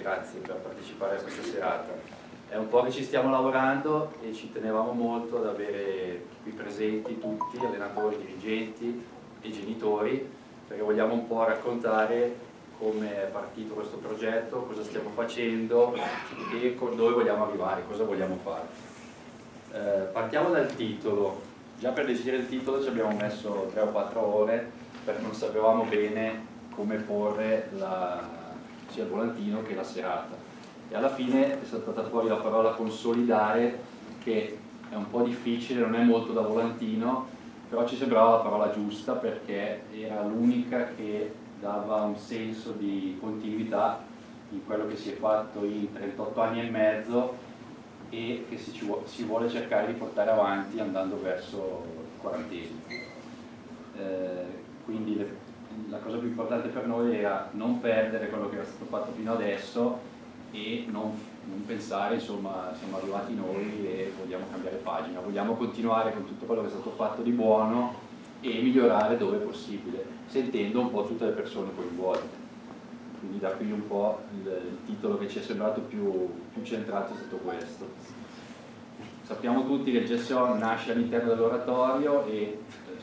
grazie per partecipare a questa serata. È un po' che ci stiamo lavorando e ci tenevamo molto ad avere qui presenti tutti, allenatori, dirigenti e genitori, perché vogliamo un po' raccontare come è partito questo progetto, cosa stiamo facendo e dove vogliamo arrivare, cosa vogliamo fare. Eh, partiamo dal titolo. Già per decidere il titolo ci abbiamo messo 3 o 4 ore perché non sapevamo bene come porre la, sia il volantino che la serata. E alla fine è saltata fuori la parola consolidare che è un po' difficile, non è molto da volantino, però ci sembrava la parola giusta perché era l'unica che dava un senso di continuità in quello che si è fatto in 38 anni e mezzo e che si, si vuole cercare di portare avanti andando verso il quarantesimo. Eh, quindi le, la cosa più importante per noi era non perdere quello che era stato fatto fino adesso e non, non pensare insomma siamo arrivati noi e vogliamo cambiare pagina, vogliamo continuare con tutto quello che è stato fatto di buono e migliorare dove è possibile, sentendo un po' tutte le persone coinvolte. Quindi da qui un po' il, il titolo che ci è sembrato più, più centrato è stato questo. Sappiamo tutti che il GSO nasce all'interno dell'oratorio e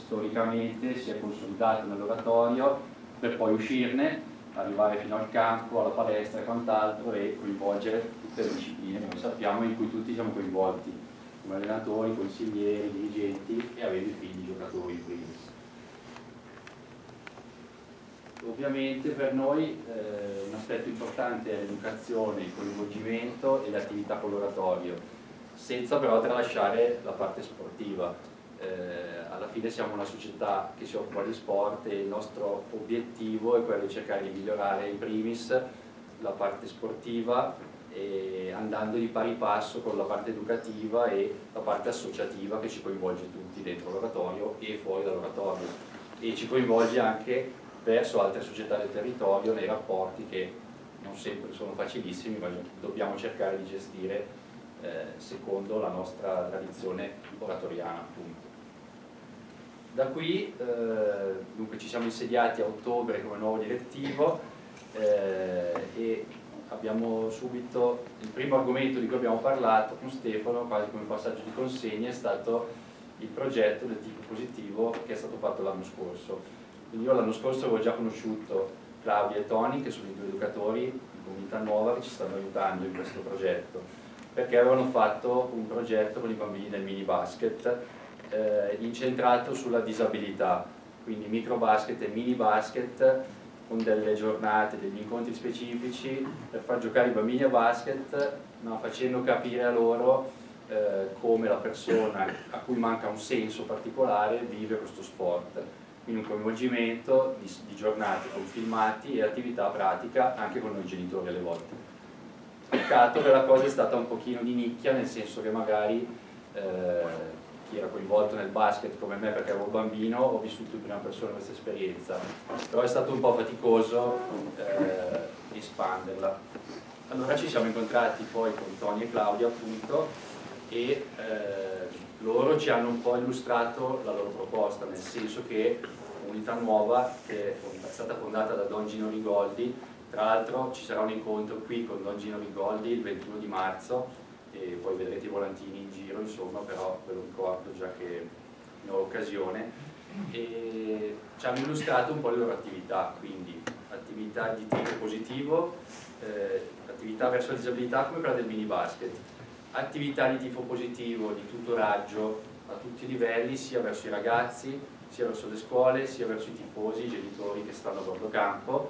storicamente si è consolidato nell'oratorio per poi uscirne, arrivare fino al campo, alla palestra e quant'altro e coinvolgere tutte le discipline che noi sappiamo in cui tutti siamo coinvolti come allenatori, consiglieri, dirigenti e avendo i figli giocatori in primis. Ovviamente per noi eh, un aspetto importante è l'educazione, il coinvolgimento e l'attività coloratorio, senza però tralasciare la parte sportiva. Eh, alla fine siamo una società che si occupa di sport e il nostro obiettivo è quello di cercare di migliorare in primis la parte sportiva andando di pari passo con la parte educativa e la parte associativa che ci coinvolge tutti dentro l'oratorio e fuori dall'oratorio e ci coinvolge anche verso altre società del territorio nei rapporti che non sempre sono facilissimi ma dobbiamo cercare di gestire eh, secondo la nostra tradizione oratoriana appunto. Da qui eh, dunque ci siamo insediati a ottobre come nuovo direttivo eh, e abbiamo subito, il primo argomento di cui abbiamo parlato con Stefano, quasi come passaggio di consegna, è stato il progetto del tipo positivo che è stato fatto l'anno scorso. Quindi io l'anno scorso avevo già conosciuto Claudia e Tony, che sono i due educatori di Comunità Nuova che ci stanno aiutando in questo progetto, perché avevano fatto un progetto con i bambini del mini basket eh, incentrato sulla disabilità, quindi micro basket e mini basket con delle giornate, degli incontri specifici per far giocare i bambini a basket, ma facendo capire a loro eh, come la persona a cui manca un senso particolare vive questo sport. Quindi un coinvolgimento di, di giornate con filmati e attività pratica anche con noi genitori alle volte. Peccato che la cosa è stata un pochino di nicchia, nel senso che magari eh, chi era coinvolto nel basket come me perché ero bambino, ho vissuto in prima persona questa esperienza, però è stato un po' faticoso eh, espanderla. Allora ci siamo incontrati poi con Tony e Claudia appunto e eh, loro ci hanno un po' illustrato la loro proposta, nel senso che Comunità Nuova, che è stata fondata da Don Gino Rigoldi, tra l'altro ci sarà un incontro qui con Don Gino Rigoldi il 21 di marzo e poi vedrete i volantini in giro, insomma, però ve lo ricordo già che ne ho occasione. E ci hanno illustrato un po' le loro attività, quindi attività di tipo positivo, eh, attività verso la disabilità come quella del mini basket, attività di tipo positivo, di tutoraggio a tutti i livelli, sia verso i ragazzi, sia verso le scuole, sia verso i tifosi, i genitori che stanno a bordo campo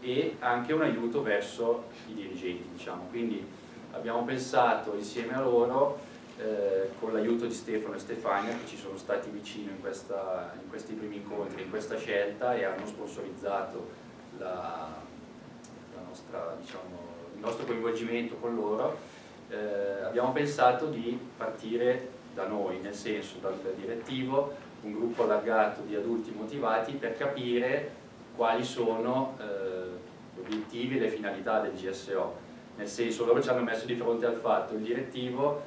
e anche un aiuto verso i dirigenti, diciamo. Quindi abbiamo pensato insieme a loro eh, con l'aiuto di Stefano e Stefania che ci sono stati vicino in, questa, in, questi primi incontri, in questa scelta e hanno sponsorizzato la, la nostra, diciamo, il nostro coinvolgimento con loro, eh, abbiamo pensato di partire da noi, nel senso dal direttivo, un gruppo allargato di adulti motivati per capire quali sono eh, gli obiettivi e le finalità del GSO nel senso loro ci hanno messo di fronte al fatto il direttivo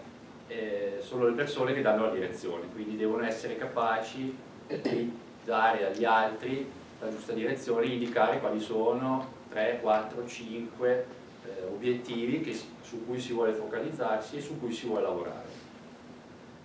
eh, sono le persone che danno la direzione quindi devono essere capaci di dare agli altri la giusta direzione indicare quali sono 3, 4, 5 eh, obiettivi che, su cui si vuole focalizzarsi e su cui si vuole lavorare.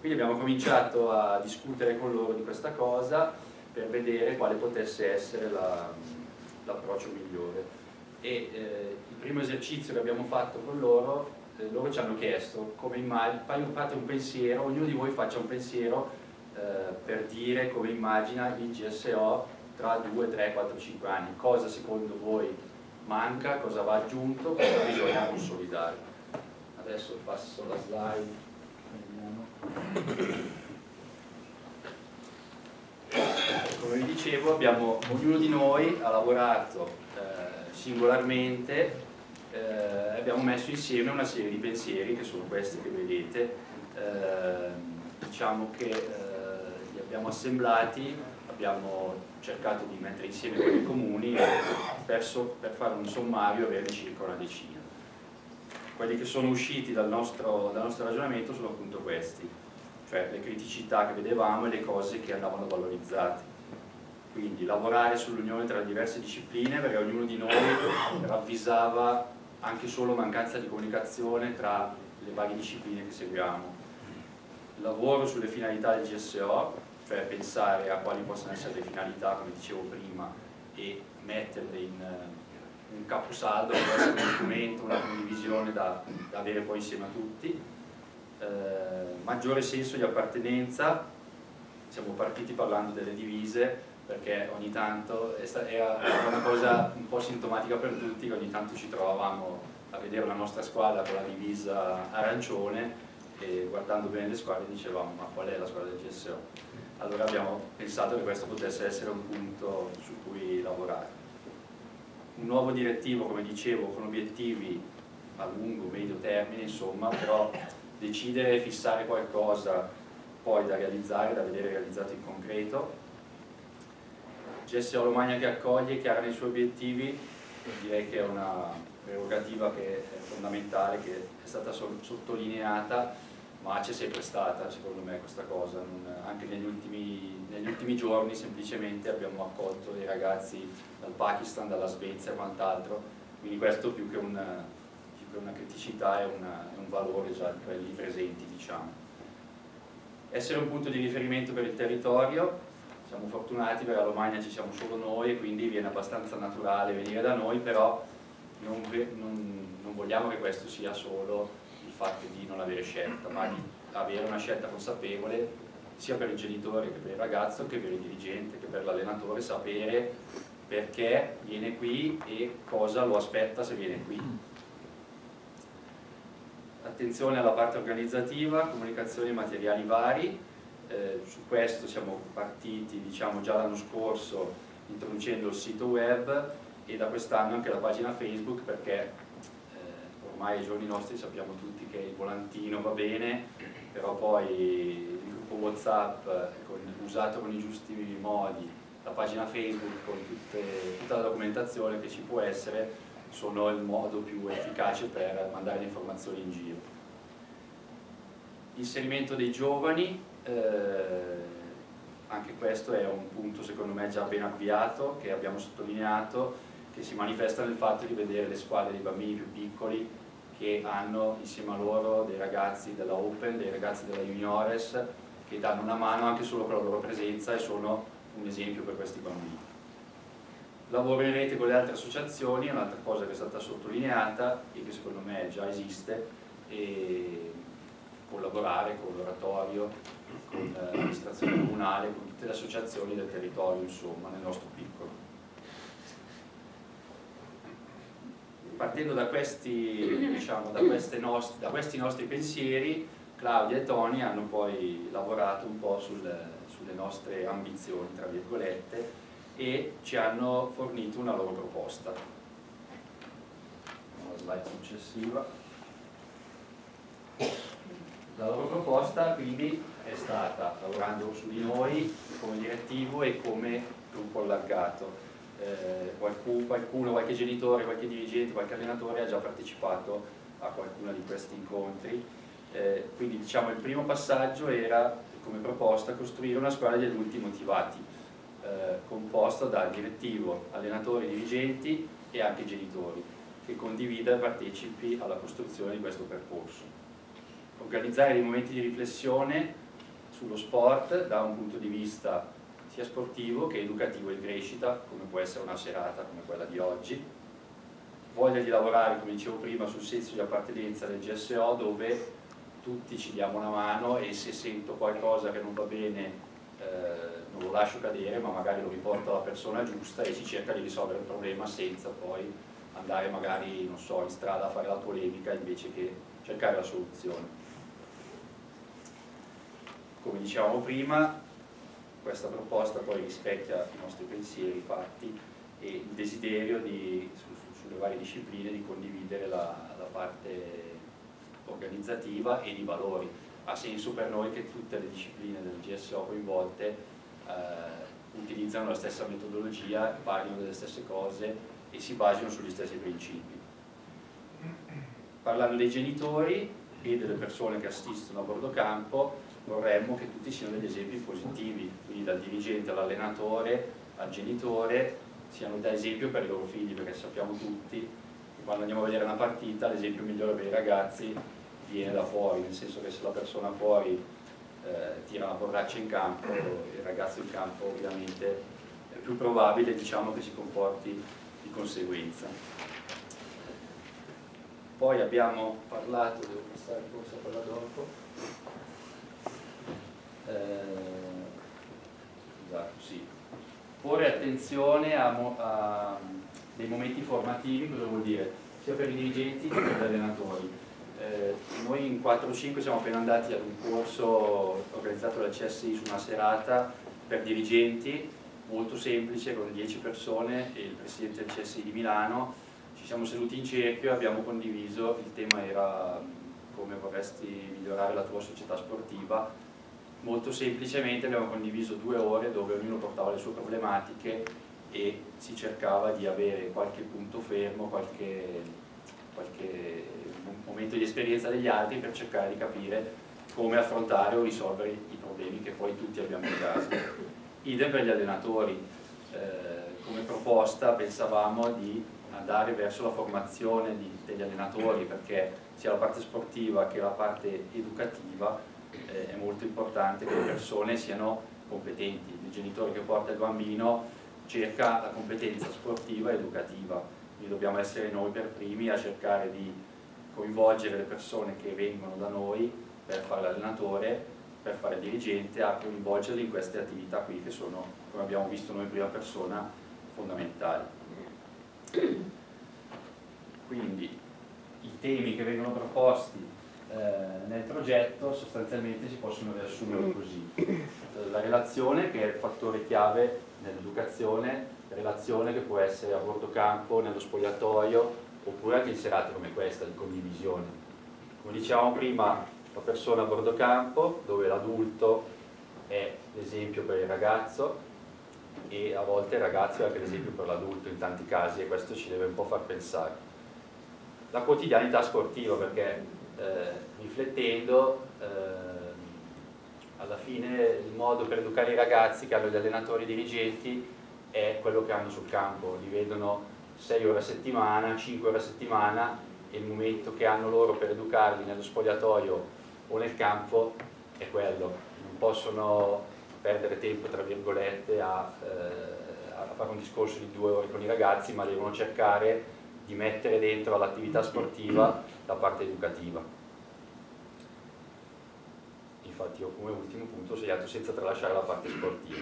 Quindi abbiamo cominciato a discutere con loro di questa cosa per vedere quale potesse essere l'approccio la, migliore. E eh, il primo esercizio che abbiamo fatto con loro, eh, loro ci hanno chiesto come fate un pensiero, ognuno di voi faccia un pensiero eh, per dire come immagina il GSO tra 2, 3, 4, 5 anni, cosa secondo voi manca, cosa va aggiunto, cosa bisogna consolidare. Adesso passo la slide. Come vi dicevo, abbiamo, ognuno di noi ha lavorato eh, singolarmente eh, abbiamo messo insieme una serie di pensieri che sono questi che vedete. Eh, diciamo che eh, li abbiamo assemblati, abbiamo cercato di mettere insieme quelli comuni per, so, per fare un sommario e averne circa una decina. Quelli che sono usciti dal nostro, dal nostro ragionamento sono appunto questi, cioè le criticità che vedevamo e le cose che andavano valorizzate. Quindi lavorare sull'unione tra le diverse discipline perché ognuno di noi ravvisava anche solo mancanza di comunicazione tra le varie discipline che seguiamo. Lavoro sulle finalità del GSO, cioè pensare a quali possono essere le finalità, come dicevo prima, e metterle in uh, un caposaldo, può essere un documento, una condivisione da, da avere poi insieme a tutti. Uh, maggiore senso di appartenenza, siamo partiti parlando delle divise, perché ogni tanto era una cosa un po' sintomatica per tutti, ogni tanto ci trovavamo a vedere la nostra squadra con la divisa arancione e guardando bene le squadre dicevamo ma qual è la squadra del GSO? allora abbiamo pensato che questo potesse essere un punto su cui lavorare. Un nuovo direttivo, come dicevo, con obiettivi a lungo, medio termine, insomma, però decidere e fissare qualcosa poi da realizzare, da vedere realizzato in concreto. GSO Romagna che accoglie, chiara nei suoi obiettivi, direi che è una prerogativa che è fondamentale, che è stata sottolineata ma c'è sempre stata secondo me questa cosa, non, anche negli ultimi, negli ultimi, giorni semplicemente abbiamo accolto dei ragazzi dal Pakistan, dalla Svezia e quant'altro, quindi questo più che una, più che una criticità è, una, è, un valore già quelli presenti diciamo. Essere un punto di riferimento per il territorio, siamo fortunati perché a Romagna ci siamo solo noi e quindi viene abbastanza naturale venire da noi, però non, non, non vogliamo che questo sia solo fatto di non avere scelta, ma di avere una scelta consapevole sia per il genitore che per il ragazzo, che per il dirigente, che per l'allenatore, sapere perché viene qui e cosa lo aspetta se viene qui. Attenzione alla parte organizzativa, comunicazione e materiali vari, eh, su questo siamo partiti diciamo, già l'anno scorso introducendo il sito web e da quest'anno anche la pagina Facebook perché ormai ai giorni nostri sappiamo tutti che il volantino va bene, però poi il gruppo Whatsapp con, usato con i giusti modi, la pagina Facebook con tutte, tutta la documentazione che ci può essere, sono il modo più efficace per mandare le informazioni in giro. Inserimento dei giovani, eh, anche questo è un punto secondo me già ben avviato, che abbiamo sottolineato, che si manifesta nel fatto di vedere le squadre dei bambini più piccoli che hanno insieme a loro dei ragazzi della Open, dei ragazzi della Juniores che danno una mano anche solo con la loro presenza e sono un esempio per questi bambini. Lavoro in rete con le altre associazioni è un'altra cosa che è stata sottolineata e che secondo me già esiste e collaborare con l'oratorio, con l'amministrazione comunale, con tutte le associazioni del territorio insomma nel nostro piccolo. partendo da questi, diciamo, da, nostri, da questi, nostri, pensieri, Claudia e Tony hanno poi lavorato un po' sul, sulle nostre ambizioni, tra virgolette, e ci hanno fornito una loro proposta. La slide successiva. La loro proposta quindi è stata, lavorando su di noi come direttivo e come gruppo allargato, eh, qualcuno, qualcuno, qualche genitore, qualche dirigente, qualche allenatore ha già partecipato a qualcuno di questi incontri. Eh, quindi diciamo il primo passaggio era come proposta costruire una squadra di adulti motivati, eh, composta da direttivo, allenatori, dirigenti e anche genitori. che condivida e partecipi alla costruzione di questo percorso. Organizzare dei momenti di riflessione sullo sport da un punto di vista sia sportivo che educativo e di crescita, come può essere una serata come quella di oggi. Voglia di lavorare, come dicevo prima, sul senso di appartenenza del GSO dove tutti ci diamo una mano e se sento qualcosa che non va bene eh, non lo lascio cadere ma magari lo riporto alla persona giusta e si cerca di risolvere il problema senza poi andare magari non so, in strada a fare la polemica invece che cercare la soluzione. Come dicevamo prima, questa proposta poi rispecchia i nostri pensieri, i fatti e il desiderio di, su, su, sulle varie discipline di condividere la, la parte organizzativa e di valori. Ha senso per noi che tutte le discipline del GSO coinvolte eh, utilizzano la stessa metodologia, parlino delle stesse cose e si basino sugli stessi principi. Parlando dei genitori e delle persone che assistono a bordo campo, vorremmo che tutti siano degli esempi positivi, quindi dal dirigente all'allenatore al genitore siano da esempio per i loro figli, perché sappiamo tutti che quando andiamo a vedere una partita l'esempio migliore per i ragazzi viene da fuori, nel senso che se la persona fuori eh, tira una borraccia in campo, il ragazzo in campo ovviamente è più probabile diciamo, che si comporti di conseguenza. Poi abbiamo parlato, devo passare forse a quella dopo, eh, esatto, sì. porre attenzione a, a dei momenti formativi, cosa vuol dire? Sia per i dirigenti che per gli allenatori eh, noi in 4 o 5 siamo appena andati ad un corso organizzato dal CSI su una serata per dirigenti, molto semplice, con 10 persone e il presidente del CSI di Milano. Siamo seduti in cerchio e abbiamo condiviso, il tema era come vorresti migliorare la tua società sportiva. Molto semplicemente abbiamo condiviso due ore dove ognuno portava le sue problematiche e si cercava di avere qualche punto fermo, qualche, qualche momento di esperienza degli altri per cercare di capire come affrontare o risolvere i problemi che poi tutti abbiamo in casa. Idem per gli allenatori, eh, come proposta pensavamo di andare verso la formazione di, degli allenatori perché sia la parte sportiva che la parte educativa eh, è molto importante che le persone siano competenti. Il genitore che porta il bambino cerca la competenza sportiva e educativa, quindi dobbiamo essere noi per primi a cercare di coinvolgere le persone che vengono da noi per fare l'allenatore, per fare il dirigente, a coinvolgerli in queste attività qui che sono, come abbiamo visto noi in prima persona, fondamentali. Quindi i temi che vengono proposti eh, nel progetto sostanzialmente si possono riassumere così. La relazione che è il fattore chiave nell'educazione, relazione che può essere a bordo campo, nello spogliatoio, oppure anche in serate come questa di condivisione. Come dicevamo prima, la persona a bordo campo, dove l'adulto è l'esempio per il ragazzo e a volte il ragazzo è anche l'esempio per l'adulto in tanti casi e questo ci deve un po' far pensare. La quotidianità sportiva perché eh, riflettendo eh, alla fine il modo per educare i ragazzi che hanno gli allenatori dirigenti è quello che hanno sul campo, li vedono 6 ore a settimana, 5 ore a settimana e il momento che hanno loro per educarli nello spogliatoio o nel campo è quello. Non possono perdere tempo, tra virgolette, a, eh, a fare un discorso di due ore con i ragazzi, ma devono cercare di mettere dentro all'attività sportiva la parte educativa. Infatti io come ultimo punto ho segnato senza tralasciare la parte sportiva.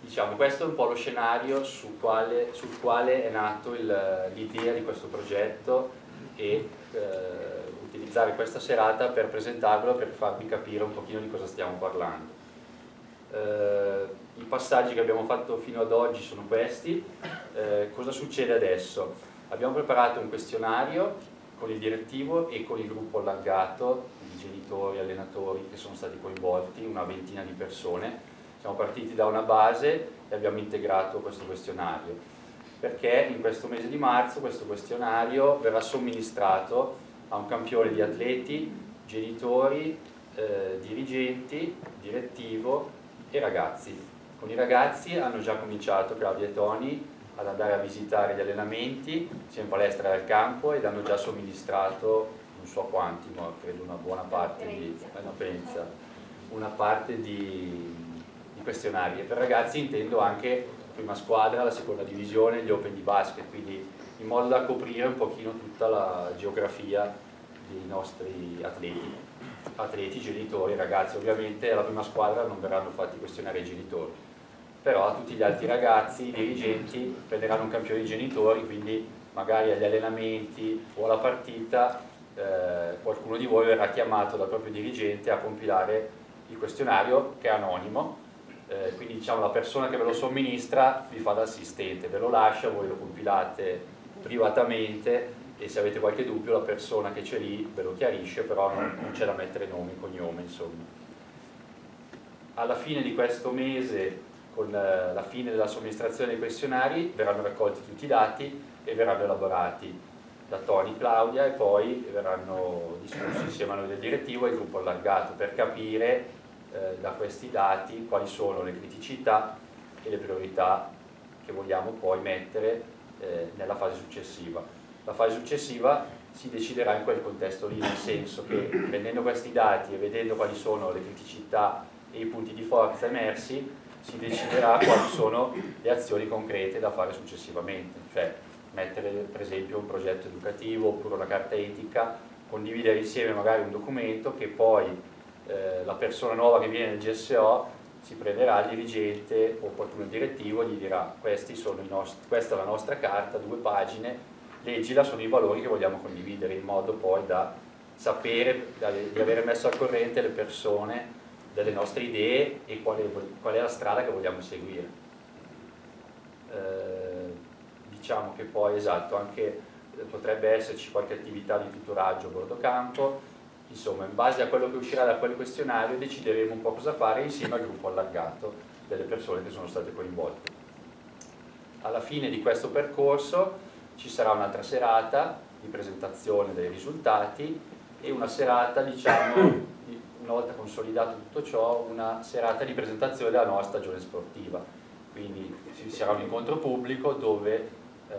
Diciamo, questo è un po' lo scenario sul quale, sul quale è nato l'idea di questo progetto e eh, utilizzare questa serata per presentarlo per farvi capire un pochino di cosa stiamo parlando. Eh, I passaggi che abbiamo fatto fino ad oggi sono questi. Eh, cosa succede adesso? Abbiamo preparato un questionario con il direttivo e con il gruppo allargato di genitori, allenatori che sono stati coinvolti, una ventina di persone siamo partiti da una base e abbiamo integrato questo questionario, perché in questo mese di marzo questo questionario verrà somministrato a un campione di atleti, genitori, eh, dirigenti, direttivo e ragazzi. Con i ragazzi hanno già cominciato Claudia e Toni ad andare a visitare gli allenamenti sia in palestra che al campo ed hanno già somministrato non so quanti, ma credo una buona parte di, una, pensa, una parte di, di questionari. E per ragazzi intendo anche prima squadra, la seconda divisione, gli open di basket, quindi in modo da coprire un pochino tutta la geografia dei nostri atleti, atleti, genitori, ragazzi. Ovviamente alla prima squadra non verranno fatti questionare i genitori, però a tutti gli altri ragazzi, i dirigenti prenderanno un campione di genitori, quindi magari agli allenamenti o alla partita eh, qualcuno di voi verrà chiamato dal proprio dirigente a compilare il questionario che è anonimo, eh, quindi diciamo la persona che ve lo somministra vi fa da assistente, ve lo lascia, voi lo compilate privatamente e se avete qualche dubbio la persona che c'è lì ve lo chiarisce, però non, non c'è da mettere nome e cognome, insomma. Alla fine di questo mese, con la, la fine della somministrazione dei questionari, verranno raccolti tutti i dati e verranno elaborati da Tony Claudia e poi verranno discussi insieme a noi del direttivo e il gruppo allargato per capire eh, da questi dati quali sono le criticità e le priorità che vogliamo poi mettere eh, nella fase successiva. La fase successiva si deciderà in quel contesto lì, nel senso che prendendo questi dati e vedendo quali sono le criticità e i punti di forza emersi, si deciderà quali sono le azioni concrete da fare successivamente. Cioè, mettere per esempio un progetto educativo oppure una carta etica, condividere insieme magari un documento che poi eh, la persona nuova che viene nel GSO si prenderà il dirigente o qualcuno direttivo e gli dirà questa è la nostra carta, due pagine, leggila, sono i valori che vogliamo condividere in modo poi da sapere, da, di avere messo al corrente le persone delle nostre idee e qual è, qual è la strada che vogliamo seguire. Eh, diciamo che poi esatto, anche eh, potrebbe esserci qualche attività di tutoraggio a bordo campo, insomma in base a quello che uscirà da quel questionario decideremo un po' cosa fare insieme al gruppo allargato delle persone che sono state coinvolte. Alla fine di questo percorso ci sarà un'altra serata di presentazione dei risultati e una serata, diciamo, una volta consolidato tutto ciò, una serata di presentazione della nuova stagione sportiva. Quindi ci sarà un incontro pubblico dove eh,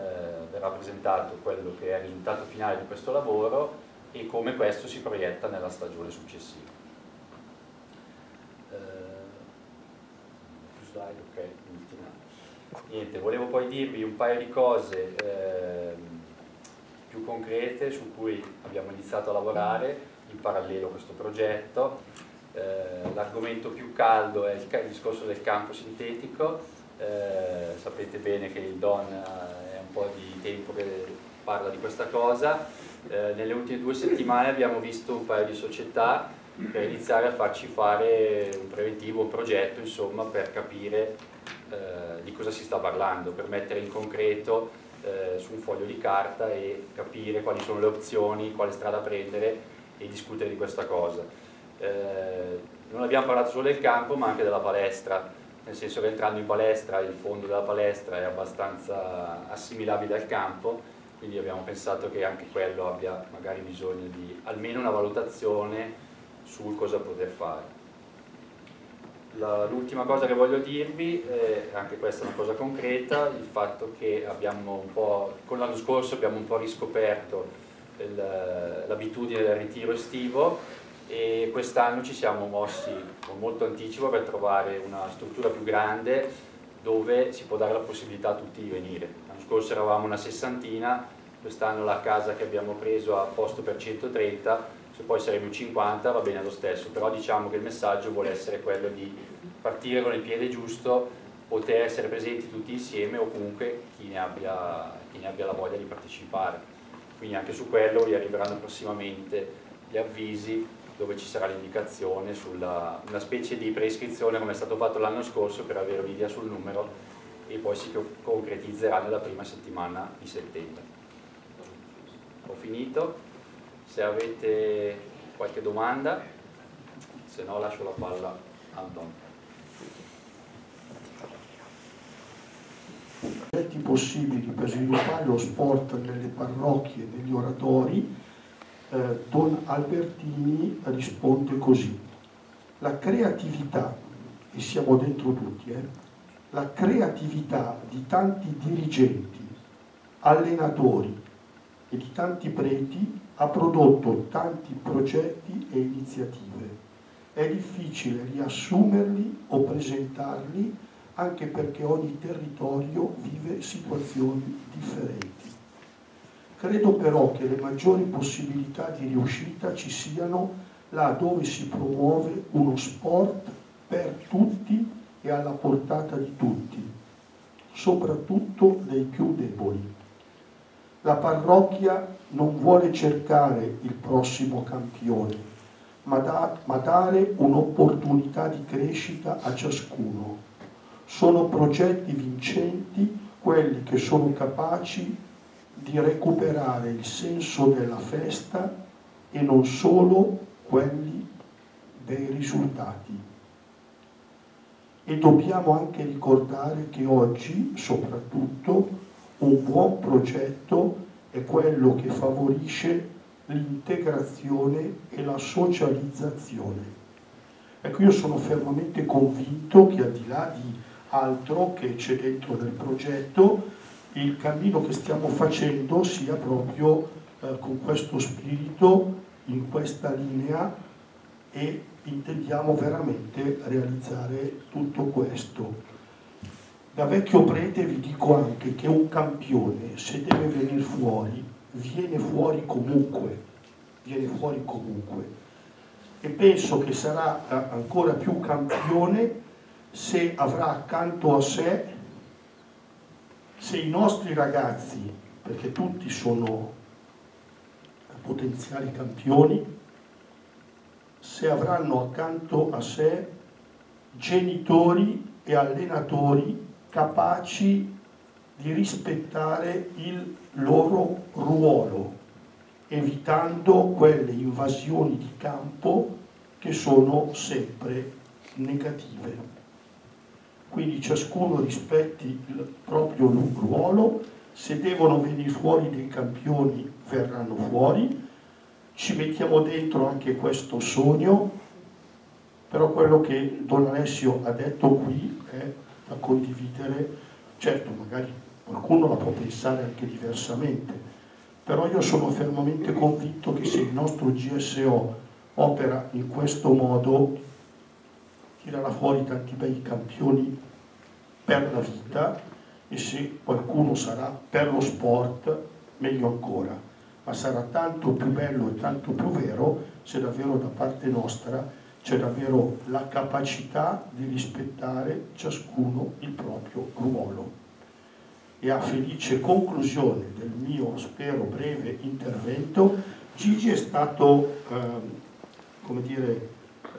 verrà presentato quello che è il risultato finale di questo lavoro e come questo si proietta nella stagione successiva. Eh, slide, ok, Niente, volevo poi dirvi un paio di cose eh, più concrete su cui abbiamo iniziato a lavorare in parallelo a questo progetto. Eh, L'argomento più caldo è il, il discorso del campo sintetico, eh, sapete bene che il DON un po' di tempo che parla di questa cosa. Eh, nelle ultime due settimane abbiamo visto un paio di società per iniziare a farci fare un preventivo, un progetto insomma per capire eh, di cosa si sta parlando, per mettere in concreto eh, su un foglio di carta e capire quali sono le opzioni, quale strada prendere e discutere di questa cosa. Eh, non abbiamo parlato solo del campo ma anche della palestra, nel senso che entrando in palestra il fondo della palestra è abbastanza assimilabile al campo, quindi abbiamo pensato che anche quello abbia magari bisogno di almeno una valutazione sul cosa poter fare. L'ultima cosa che voglio dirvi, eh, anche questa è una cosa concreta, il fatto che con l'anno scorso abbiamo un po' riscoperto l'abitudine del ritiro estivo e quest'anno ci siamo mossi con molto anticipo per trovare una struttura più grande dove si può dare la possibilità a tutti di venire. Scorso eravamo una sessantina, quest'anno la casa che abbiamo preso ha posto per 130, se poi saremo 50 va bene lo stesso, però diciamo che il messaggio vuole essere quello di partire con il piede giusto, poter essere presenti tutti insieme o comunque chi ne abbia, chi ne abbia la voglia di partecipare. Quindi anche su quello vi arriveranno prossimamente gli avvisi dove ci sarà l'indicazione sulla una specie di preiscrizione come è stato fatto l'anno scorso per avere un'idea sul numero e poi si concretizzerà nella prima settimana di settembre. Ho finito, se avete qualche domanda, se no lascio la palla a Don. progetti possibili per sviluppare lo sport nelle parrocchie, negli oratori eh, Don Albertini risponde così. La creatività, e siamo dentro tutti, eh, la creatività di tanti dirigenti, allenatori e di tanti preti ha prodotto tanti progetti e iniziative. È difficile riassumerli o presentarli anche perché ogni territorio vive situazioni differenti. Credo però che le maggiori possibilità di riuscita ci siano là dove si promuove uno sport per tutti e alla portata di tutti, soprattutto dei più deboli. La parrocchia non vuole cercare il prossimo campione, ma, da, ma dare un'opportunità di crescita a ciascuno. Sono progetti vincenti quelli che sono capaci di recuperare il senso della festa e non solo quelli dei risultati. E dobbiamo anche ricordare che oggi, soprattutto, un buon progetto è quello che favorisce l'integrazione e la socializzazione. Ecco, io sono fermamente convinto che al di là di altro che c'è dentro nel progetto, il cammino che stiamo facendo sia proprio eh, con questo spirito in questa linea e intendiamo veramente realizzare tutto questo. Da vecchio prete vi dico anche che un campione, se deve venire fuori, viene fuori comunque, viene fuori comunque. E penso che sarà ancora più campione se avrà accanto a sé, se i nostri ragazzi, perché tutti sono potenziali campioni, se avranno accanto a sé genitori e allenatori capaci di rispettare il loro ruolo, evitando quelle invasioni di campo che sono sempre negative. Quindi ciascuno rispetti il proprio ruolo, se devono venire fuori dei campioni verranno fuori, ci mettiamo dentro anche questo sogno, però quello che Don Alessio ha detto qui è da condividere, certo magari qualcuno la può pensare anche diversamente, però io sono fermamente convinto che se il nostro GSO opera in questo modo tirerà fuori tanti bei campioni per la vita e se qualcuno sarà per lo sport meglio ancora, ma sarà tanto più bello e tanto più vero se davvero da parte nostra c'è davvero la capacità di rispettare ciascuno il proprio ruolo. E a felice conclusione del mio, spero, breve intervento, Gigi è stato, eh, come dire,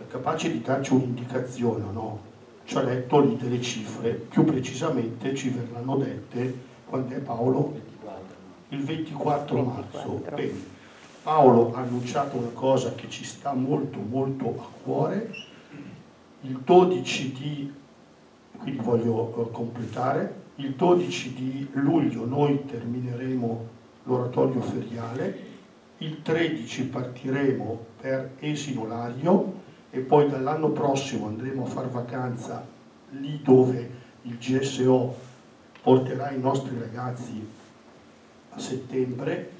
capace di darci un'indicazione, no? Ci ha letto lì delle cifre, più precisamente ci verranno dette quando è Paolo? Il 24 marzo. Bene Paolo ha annunciato una cosa che ci sta molto molto a cuore, il 12 di, quindi voglio eh, completare, il 12 di luglio noi termineremo l'oratorio feriale, il 13 partiremo per Esino Lario e poi dall'anno prossimo andremo a far vacanza lì dove il GSO porterà i nostri ragazzi a settembre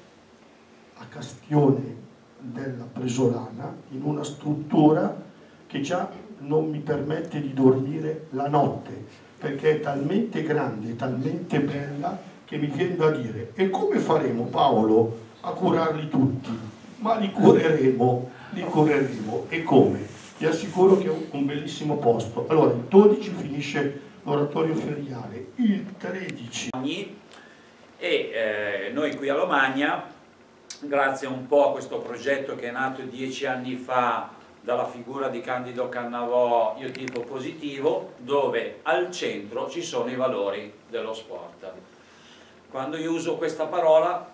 a Castione della Presolana in una struttura che già non mi permette di dormire la notte perché è talmente grande, talmente bella che mi viene da dire e come faremo Paolo a curarli tutti? Ma li cureremo, li cureremo e come? Ti assicuro che è un bellissimo posto. Allora il 12 finisce l'oratorio feriale, il 13 e eh, noi qui a Lomagna grazie un po' a questo progetto che è nato dieci anni fa dalla figura di Candido Cannavò, io tipo positivo, dove al centro ci sono i valori dello sport. Quando io uso questa parola,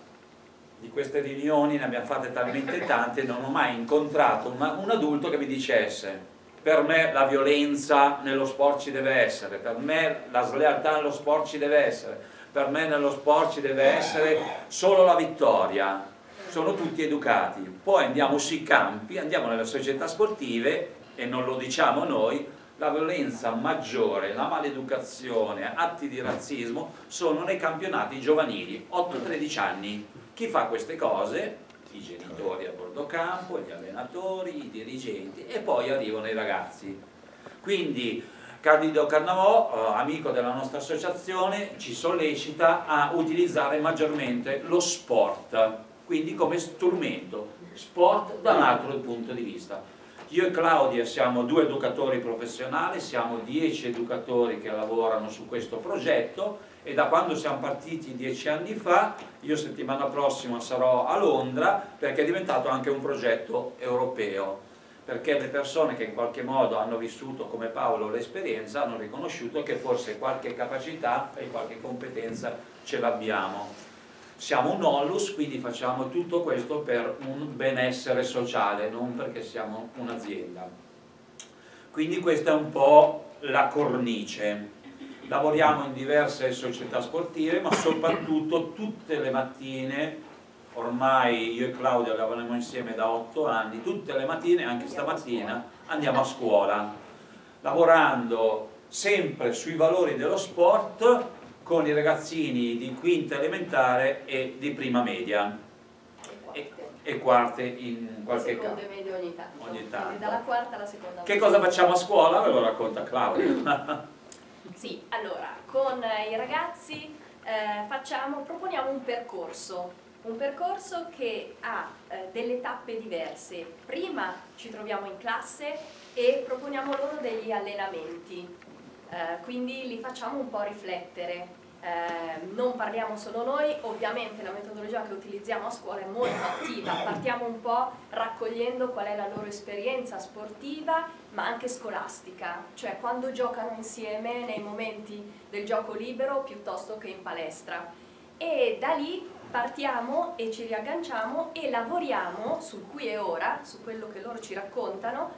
di queste riunioni ne abbiamo fatte talmente tante, non ho mai incontrato una, un adulto che mi dicesse per me la violenza nello sport ci deve essere, per me la slealtà nello sport ci deve essere, per me nello sport ci deve essere solo la vittoria, sono tutti educati, poi andiamo sui campi, andiamo nelle società sportive e non lo diciamo noi, la violenza maggiore, la maleducazione, atti di razzismo sono nei campionati giovanili, 8-13 anni. Chi fa queste cose? I genitori a bordo campo, gli allenatori, i dirigenti e poi arrivano i ragazzi. Quindi Candido Cannavò, eh, amico della nostra associazione, ci sollecita a utilizzare maggiormente lo sport, quindi come strumento, sport da un altro punto di vista. Io e Claudia siamo due educatori professionali, siamo dieci educatori che lavorano su questo progetto e da quando siamo partiti dieci anni fa, io settimana prossima sarò a Londra perché è diventato anche un progetto europeo perché le persone che in qualche modo hanno vissuto come Paolo l'esperienza hanno riconosciuto che forse qualche capacità e qualche competenza ce l'abbiamo. Siamo un onlus, quindi facciamo tutto questo per un benessere sociale, non perché siamo un'azienda. Quindi questa è un po' la cornice. Lavoriamo in diverse società sportive, ma soprattutto tutte le mattine ormai io e Claudia lavoriamo insieme da otto anni, tutte le mattine, anche stamattina, andiamo a scuola, lavorando sempre sui valori dello sport con i ragazzini di quinta elementare e di prima media e, e quarte in qualche caso. Seconde medie ogni tanto. Ogni tanto. Dalla quarta alla seconda Che cosa facciamo a scuola? Ve lo racconta Claudia. Sì, allora, con i ragazzi eh, facciamo, proponiamo un percorso un percorso che ha eh, delle tappe diverse. Prima ci troviamo in classe e proponiamo loro degli allenamenti, eh, quindi li facciamo un po' riflettere. Eh, non parliamo solo noi, ovviamente la metodologia che utilizziamo a scuola è molto attiva, partiamo un po' raccogliendo qual è la loro esperienza sportiva ma anche scolastica, cioè quando giocano insieme nei momenti del gioco libero piuttosto che in palestra e da lì partiamo e ci riagganciamo e lavoriamo sul qui e ora, su quello che loro ci raccontano,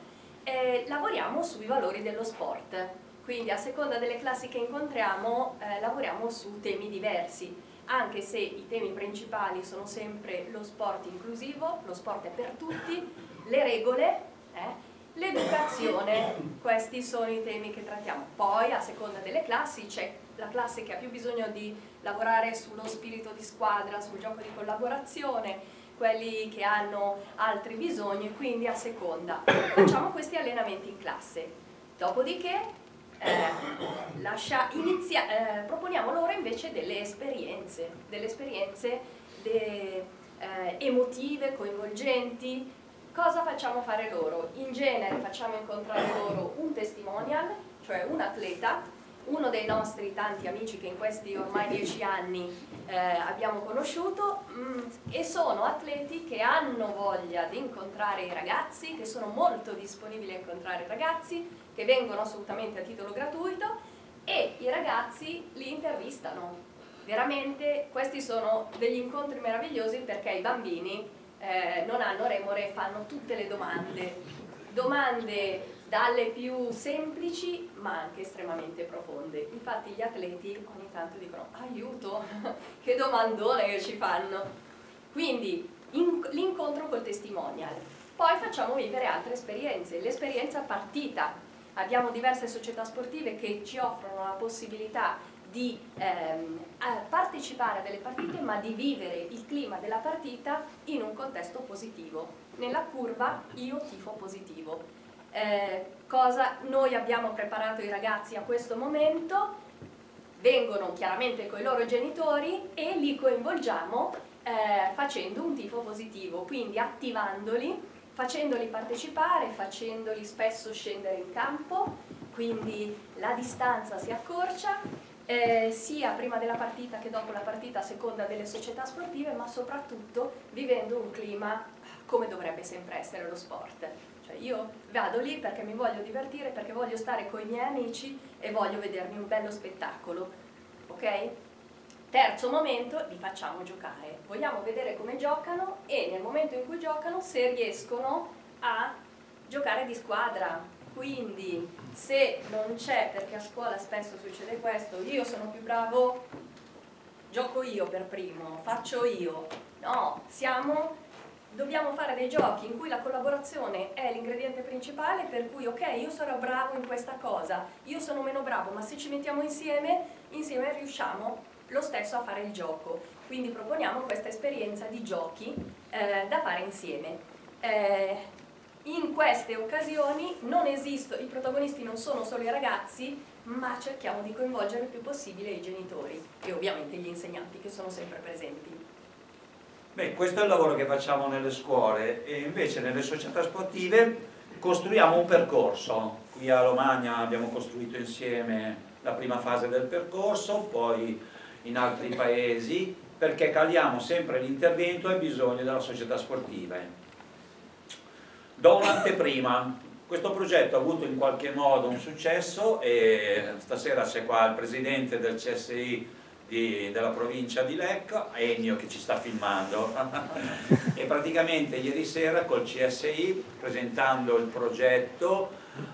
eh, lavoriamo sui valori dello sport. Quindi a seconda delle classi che incontriamo eh, lavoriamo su temi diversi, anche se i temi principali sono sempre lo sport inclusivo, lo sport è per tutti, le regole, eh, l'educazione, questi sono i temi che trattiamo. Poi a seconda delle classi c'è la classe che ha più bisogno di lavorare sullo spirito di squadra, sul gioco di collaborazione, quelli che hanno altri bisogni, quindi a seconda. Facciamo questi allenamenti in classe. Dopodiché eh, lascia, inizia, eh, proponiamo loro invece delle esperienze, delle esperienze de, eh, emotive, coinvolgenti. Cosa facciamo fare loro? In genere facciamo incontrare loro un testimonial, cioè un atleta uno dei nostri tanti amici che in questi ormai dieci anni eh, abbiamo conosciuto mh, mm, e sono atleti che hanno voglia di incontrare i ragazzi, che sono molto disponibili a incontrare i ragazzi, che vengono assolutamente a titolo gratuito e i ragazzi li intervistano. Veramente questi sono degli incontri meravigliosi perché i bambini eh, non hanno remore e fanno tutte le domande. Domande dalle più semplici ma anche estremamente profonde. Infatti gli atleti ogni tanto dicono aiuto, che domandone che ci fanno. Quindi l'incontro col testimonial. Poi facciamo vivere altre esperienze, l'esperienza partita. Abbiamo diverse società sportive che ci offrono la possibilità di ehm, partecipare a delle partite ma di vivere il clima della partita in un contesto positivo. Nella curva io tifo positivo, eh, cosa noi abbiamo preparato i ragazzi a questo momento, vengono chiaramente con i loro genitori e li coinvolgiamo eh, facendo un tifo positivo, quindi attivandoli, facendoli partecipare, facendoli spesso scendere in campo, quindi la distanza si accorcia eh, sia prima della partita che dopo la partita a seconda delle società sportive, ma soprattutto vivendo un clima come dovrebbe sempre essere lo sport. Cioè io vado lì perché mi voglio divertire, perché voglio stare con i miei amici e voglio vedermi un bello spettacolo. Ok? Terzo momento, li facciamo giocare. Vogliamo vedere come giocano e nel momento in cui giocano se riescono a giocare di squadra. Quindi se non c'è, perché a scuola spesso succede questo, io sono più bravo, gioco io per primo, faccio io. No, siamo dobbiamo fare dei giochi in cui la collaborazione è l'ingrediente principale, per cui ok, io sarò bravo in questa cosa, io sono meno bravo, ma se ci mettiamo insieme, insieme riusciamo lo stesso a fare il gioco. Quindi proponiamo questa esperienza di giochi eh, da fare insieme. Eh, in queste occasioni non esisto, i protagonisti non sono solo i ragazzi, ma cerchiamo di coinvolgere il più possibile i genitori e ovviamente gli insegnanti che sono sempre presenti. Beh, questo è il lavoro che facciamo nelle scuole e invece nelle società sportive costruiamo un percorso. Qui a Romagna abbiamo costruito insieme la prima fase del percorso, poi in altri paesi, perché caliamo sempre l'intervento ai bisogni della società sportiva. Do un'anteprima, questo progetto ha avuto in qualche modo un successo e stasera c'è qua il presidente del CSI di, della provincia di Lecco, Ennio che ci sta filmando. E praticamente ieri sera col CSI presentando il progetto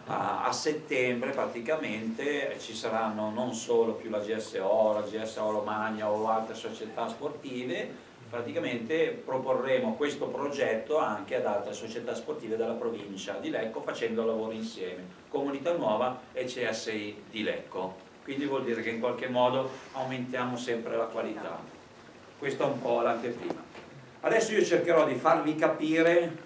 a, a, settembre praticamente ci saranno non solo più la GSO, la GSO Romagna o altre società sportive praticamente proporremo questo progetto anche ad altre società sportive della provincia di Lecco facendo lavoro insieme, Comunità Nuova e CSI di Lecco quindi vuol dire che in qualche modo aumentiamo sempre la qualità. Questa è un po' l'anteprima. Adesso io cercherò di farvi capire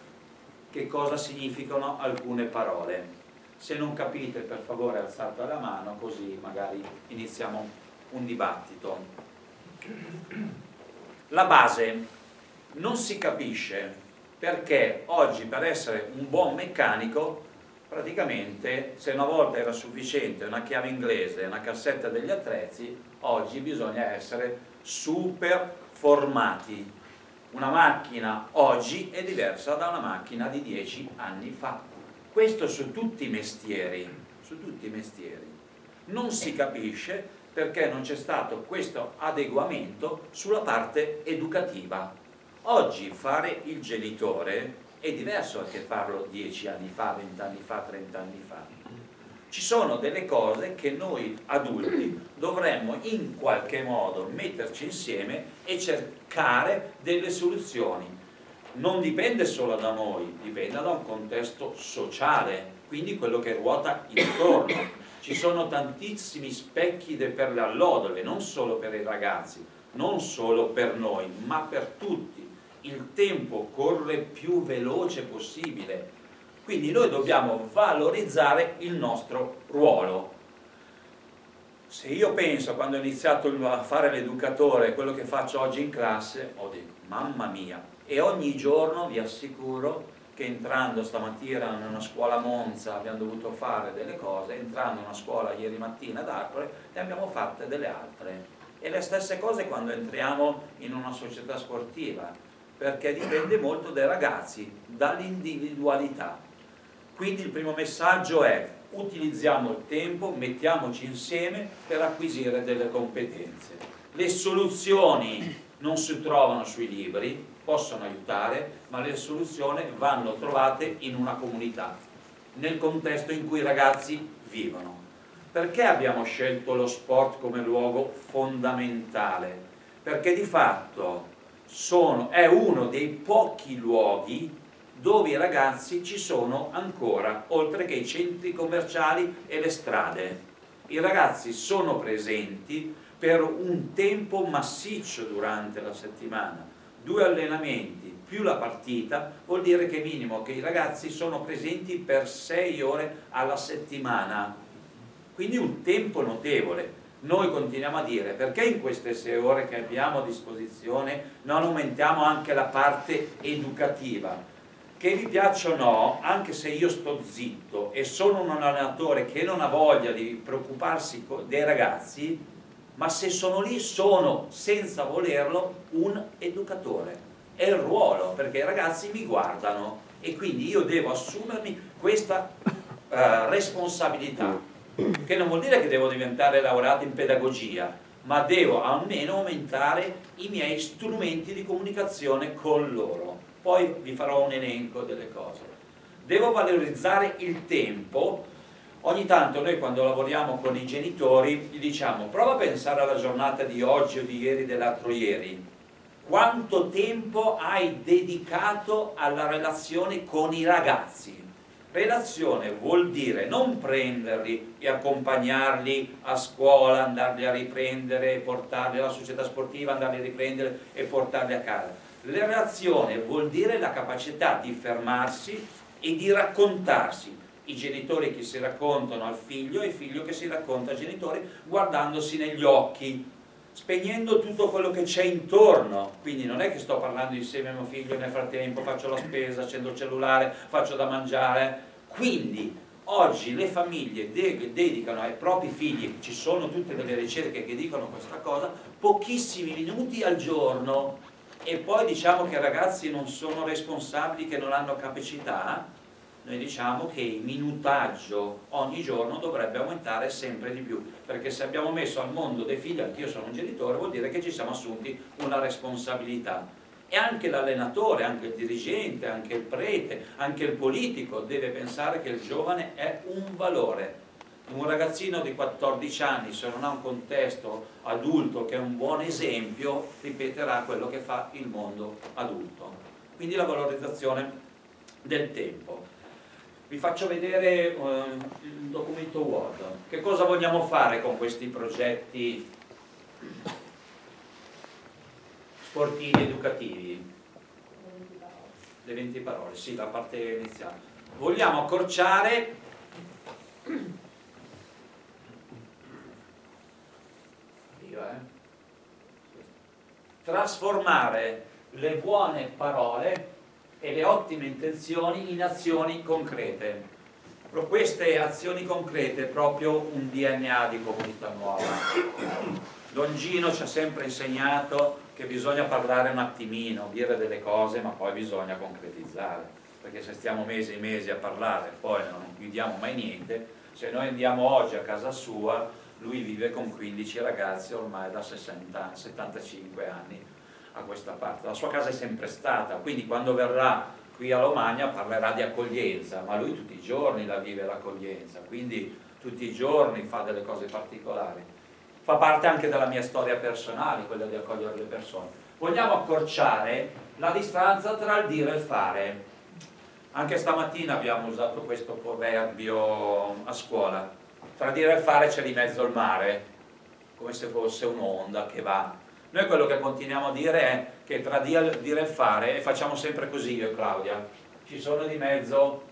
che cosa significano alcune parole. Se non capite per favore alzate la mano così magari iniziamo un dibattito. La base. Non si capisce perché oggi per essere un buon meccanico praticamente se una volta era sufficiente una chiave inglese una cassetta degli attrezzi, oggi bisogna essere super formati. Una macchina oggi è diversa da una macchina di dieci anni fa. Questo su tutti i mestieri, su tutti i mestieri. Non si capisce perché non c'è stato questo adeguamento sulla parte educativa. Oggi fare il genitore è diverso anche farlo dieci anni fa, vent'anni fa, trent'anni fa. Ci sono delle cose che noi adulti dovremmo in qualche modo metterci insieme e cercare delle soluzioni. Non dipende solo da noi, dipende da un contesto sociale, quindi quello che ruota intorno. Ci sono tantissimi specchi per le allodole, non solo per i ragazzi, non solo per noi, ma per tutti il tempo corre più veloce possibile. Quindi noi dobbiamo valorizzare il nostro ruolo. Se io penso quando ho iniziato a fare l'educatore quello che faccio oggi in classe ho detto mamma mia. E ogni giorno vi assicuro che entrando stamattina in una scuola Monza abbiamo dovuto fare delle cose entrando in una scuola ieri mattina ad Arcole ne abbiamo fatte delle altre. E le stesse cose quando entriamo in una società sportiva perché dipende molto dai ragazzi, dall'individualità. Quindi il primo messaggio è utilizziamo il tempo, mettiamoci insieme per acquisire delle competenze. Le soluzioni non si trovano sui libri, possono aiutare, ma le soluzioni vanno trovate in una comunità, nel contesto in cui i ragazzi vivono. Perché abbiamo scelto lo sport come luogo fondamentale? Perché di fatto sono, è uno dei pochi luoghi dove i ragazzi ci sono ancora, oltre che i centri commerciali e le strade. I ragazzi sono presenti per un tempo massiccio durante la settimana, due allenamenti più la partita vuol dire che minimo che i ragazzi sono presenti per sei ore alla settimana, quindi un tempo notevole noi continuiamo a dire perché in queste sei ore che abbiamo a disposizione non aumentiamo anche la parte educativa che vi piaccia o no, anche se io sto zitto e sono un allenatore che non ha voglia di preoccuparsi dei ragazzi, ma se sono lì sono, senza volerlo, un educatore. È il ruolo, perché i ragazzi mi guardano e quindi io devo assumermi questa uh, responsabilità che non vuol dire che devo diventare laureato in pedagogia, ma devo almeno aumentare i miei strumenti di comunicazione con loro. Poi vi farò un elenco delle cose. Devo valorizzare il tempo. Ogni tanto noi quando lavoriamo con i genitori gli diciamo prova a pensare alla giornata di oggi o di ieri dell'altro ieri. quanto tempo hai dedicato alla relazione con i ragazzi. Relazione vuol dire non prenderli e accompagnarli a scuola, andarli a riprendere, portarli alla società sportiva, andarli a riprendere e portarli a casa. La relazione vuol dire la capacità di fermarsi e di raccontarsi. I genitori che si raccontano al figlio e il figlio che si racconta ai genitori guardandosi negli occhi, spegnendo tutto quello che c'è intorno, quindi non è che sto parlando insieme a mio figlio nel frattempo faccio la spesa, accendo il cellulare, faccio da mangiare, quindi oggi le famiglie dedicano ai propri figli, ci sono tutte delle ricerche che dicono questa cosa, pochissimi minuti al giorno. E poi diciamo che i ragazzi non sono responsabili, che non hanno capacità, noi diciamo che il minutaggio ogni giorno dovrebbe aumentare sempre di più, perché se abbiamo messo al mondo dei figli, anch'io sono un genitore, vuol dire che ci siamo assunti una responsabilità. E anche l'allenatore, anche il dirigente, anche il prete, anche il politico deve pensare che il giovane è un valore. Un ragazzino di 14 anni, se non ha un contesto adulto che è un buon esempio, ripeterà quello che fa il mondo adulto. Quindi la valorizzazione del tempo vi faccio vedere uh, il documento Word. Che cosa vogliamo fare con questi progetti sportivi educativi? Le 20 parole, sì, la parte iniziale. Vogliamo accorciare Io, eh? trasformare le buone parole e le ottime intenzioni in azioni concrete. Però queste azioni concrete è proprio un DNA di comunità nuova. Don Gino ci ha sempre insegnato che bisogna parlare un attimino, dire delle cose, ma poi bisogna concretizzare, perché se stiamo mesi e mesi a parlare e poi non chiudiamo mai niente, se noi andiamo oggi a casa sua, lui vive con 15 ragazzi ormai da 60, 75 anni, a questa parte. La sua casa è sempre stata, quindi quando verrà qui a Romagna parlerà di accoglienza, ma lui tutti i giorni la vive l'accoglienza, quindi tutti i giorni fa delle cose particolari. Fa parte anche della mia storia personale, quella di accogliere le persone. Vogliamo accorciare la distanza tra il dire e il fare. Anche stamattina abbiamo usato questo proverbio a scuola. Tra dire e fare c'è di mezzo il mare, come se fosse un'onda che va noi quello che continuiamo a dire è che tra dire e fare, e facciamo sempre così io e Claudia, ci sono di mezzo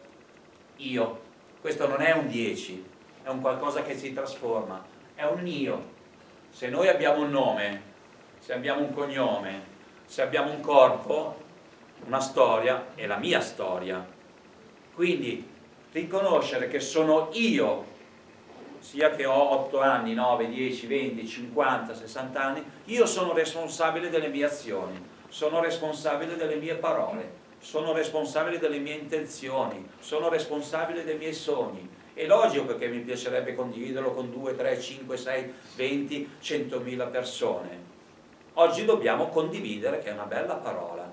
io. Questo non è un 10, è un qualcosa che si trasforma, è un io. Se noi abbiamo un nome, se abbiamo un cognome, se abbiamo un corpo, una storia, è la mia storia. Quindi riconoscere che sono io sia che ho 8 anni, 9, 10, 20, 50, 60 anni, io sono responsabile delle mie azioni, sono responsabile delle mie parole, sono responsabile delle mie intenzioni, sono responsabile dei miei sogni. È logico che mi piacerebbe condividerlo con 2, 3, 5, 6, 20, 100.000 persone. Oggi dobbiamo condividere, che è una bella parola,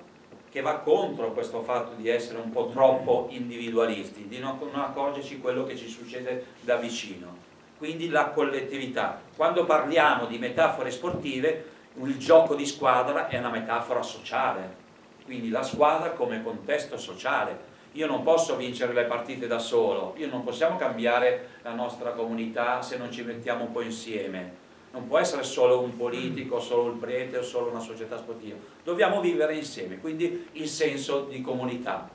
che va contro questo fatto di essere un po' troppo individualisti, di non accorgerci quello che ci succede da vicino quindi la collettività. Quando parliamo di metafore sportive, il gioco di squadra è una metafora sociale, quindi la squadra come contesto sociale. Io non posso vincere le partite da solo, io non possiamo cambiare la nostra comunità se non ci mettiamo un po' insieme. Non può essere solo un politico, solo il prete o solo una società sportiva. Dobbiamo vivere insieme, quindi il senso di comunità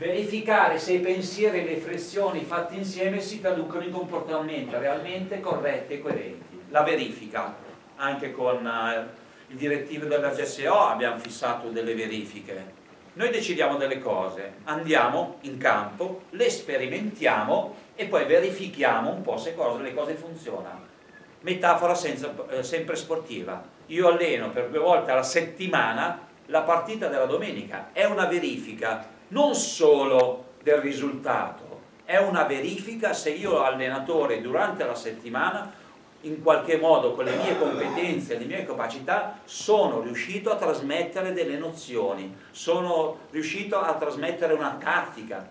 verificare se i pensieri e le riflessioni fatti insieme si traducono in comportamenti realmente corretti e coerenti. La verifica, anche con uh, il direttivo della GSO abbiamo fissato delle verifiche. Noi decidiamo delle cose, andiamo in campo, le sperimentiamo e poi verifichiamo un po' se cosa, le cose funzionano. Metafora senza, eh, sempre sportiva. Io alleno per due volte alla settimana la partita della domenica, è una verifica non solo del risultato, è una verifica se io allenatore durante la settimana in qualche modo con le mie competenze le mie capacità sono riuscito a trasmettere delle nozioni, sono riuscito a trasmettere una tattica,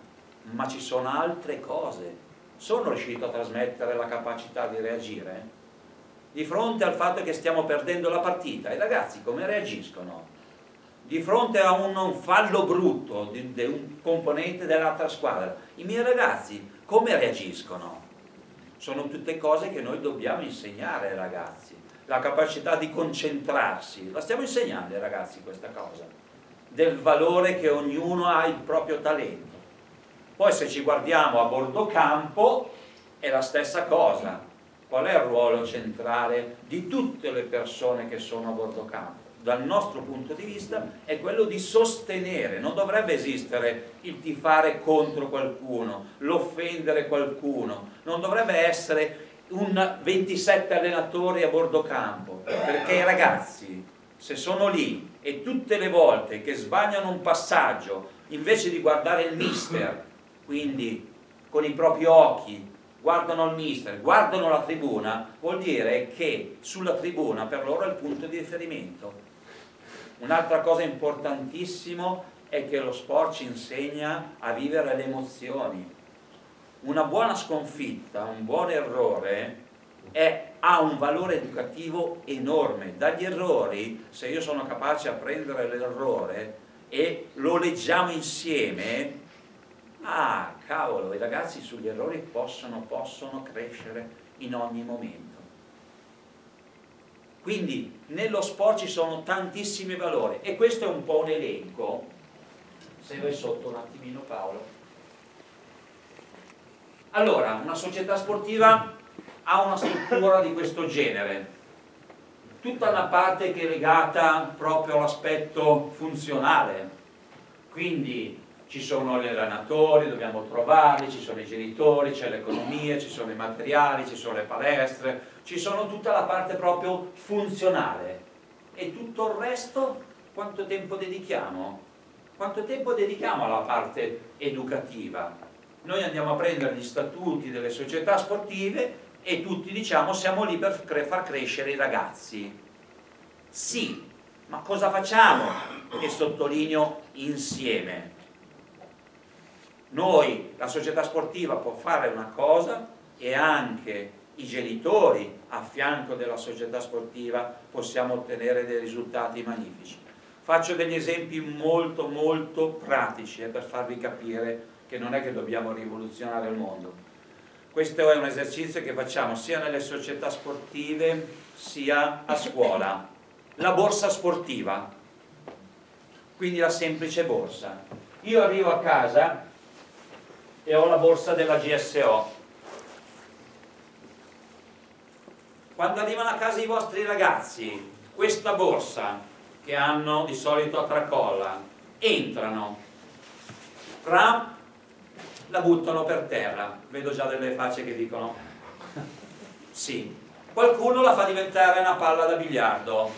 ma ci sono altre cose. Sono riuscito a trasmettere la capacità di reagire? di fronte al fatto che stiamo perdendo la partita, i ragazzi come reagiscono? Di fronte a un fallo brutto di, di un componente dell'altra squadra, i miei ragazzi come reagiscono? Sono tutte cose che noi dobbiamo insegnare ai ragazzi, la capacità di concentrarsi, la stiamo insegnando ai ragazzi questa cosa, del valore che ognuno ha il proprio talento. Poi se ci guardiamo a bordo campo è la stessa cosa, qual è il ruolo centrale di tutte le persone che sono a bordo campo? Dal nostro punto di vista è quello di sostenere, non dovrebbe esistere il tifare contro qualcuno, l'offendere qualcuno, non dovrebbe essere un 27 allenatori a bordo campo, perché i ragazzi se sono lì e tutte le volte che sbagliano un passaggio, invece di guardare il mister, quindi con i propri occhi, guardano il mister, guardano la tribuna, vuol dire che sulla tribuna per loro è il punto di riferimento. Un'altra cosa importantissima è che lo sport ci insegna a vivere le emozioni. Una buona sconfitta, un buon errore è, ha un valore educativo enorme. Dagli errori, se io sono capace a prendere l'errore e lo leggiamo insieme, Ah, cavolo, i ragazzi sugli errori possono, possono crescere in ogni momento. Quindi nello sport ci sono tantissimi valori e questo è un po' un elenco. Se vai sotto un attimino Paolo. Allora, una società sportiva ha una struttura di questo genere. Tutta una parte che è legata proprio all'aspetto funzionale, quindi ci sono gli allenatori, dobbiamo trovarli, ci sono i genitori, c'è l'economia, ci sono i materiali, ci sono le palestre, ci sono tutta la parte proprio funzionale e tutto il resto quanto tempo dedichiamo? Quanto tempo dedichiamo alla parte educativa? Noi andiamo a prendere gli statuti delle società sportive e tutti diciamo siamo lì per far crescere i ragazzi. Sì, ma cosa facciamo? E sottolineo insieme noi, la società sportiva può fare una cosa e anche i genitori a fianco della società sportiva possiamo ottenere dei risultati magnifici. Faccio degli esempi molto molto pratici eh, per farvi capire che non è che dobbiamo rivoluzionare il mondo. Questo è un esercizio che facciamo sia nelle società sportive sia a scuola. La borsa sportiva, quindi la semplice borsa. Io arrivo a casa e ho la borsa della GSO. Quando arrivano a casa i vostri ragazzi, questa borsa che hanno di solito a tracolla, entrano, tram, la buttano per terra. Vedo già delle facce che dicono sì. Qualcuno la fa diventare una palla da biliardo.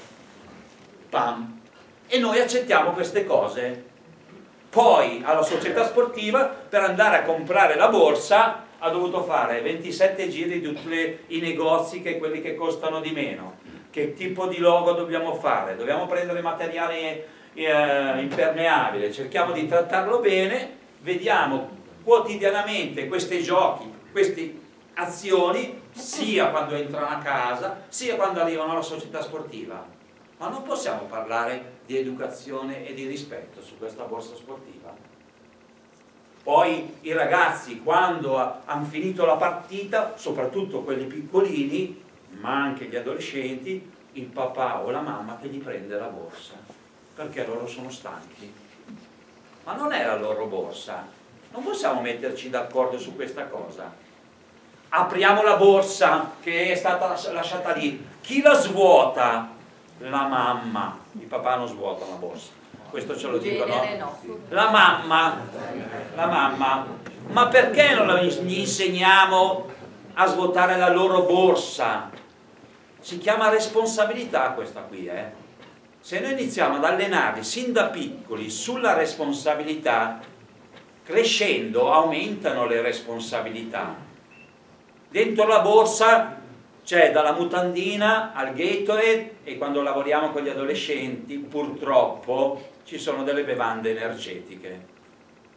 Pam. E noi accettiamo queste cose poi alla società sportiva per andare a comprare la borsa ha dovuto fare 27 giri di tutti i negozi che quelli che costano di meno. Che tipo di logo dobbiamo fare? Dobbiamo prendere materiale eh, impermeabile cerchiamo di trattarlo bene vediamo quotidianamente questi giochi queste azioni sia quando entrano a casa sia quando arrivano alla società sportiva ma non possiamo parlare di educazione e di rispetto su questa borsa sportiva. Poi i ragazzi quando hanno finito la partita, soprattutto quelli piccolini, ma anche gli adolescenti, il papà o la mamma che gli prende la borsa, perché loro sono stanchi. Ma non è la loro borsa, non possiamo metterci d'accordo su questa cosa. Apriamo la borsa che è stata lasciata lì, chi la svuota? La mamma. Il papà non svuota la borsa. Questo ce lo dicono? la mamma. La mamma. Ma perché non gli insegniamo a svuotare la loro borsa? Si chiama responsabilità questa qui eh? se noi iniziamo ad allenarli sin da piccoli sulla responsabilità crescendo aumentano le responsabilità. Dentro la borsa c'è dalla mutandina al Gatorade e quando lavoriamo con gli adolescenti purtroppo ci sono delle bevande energetiche.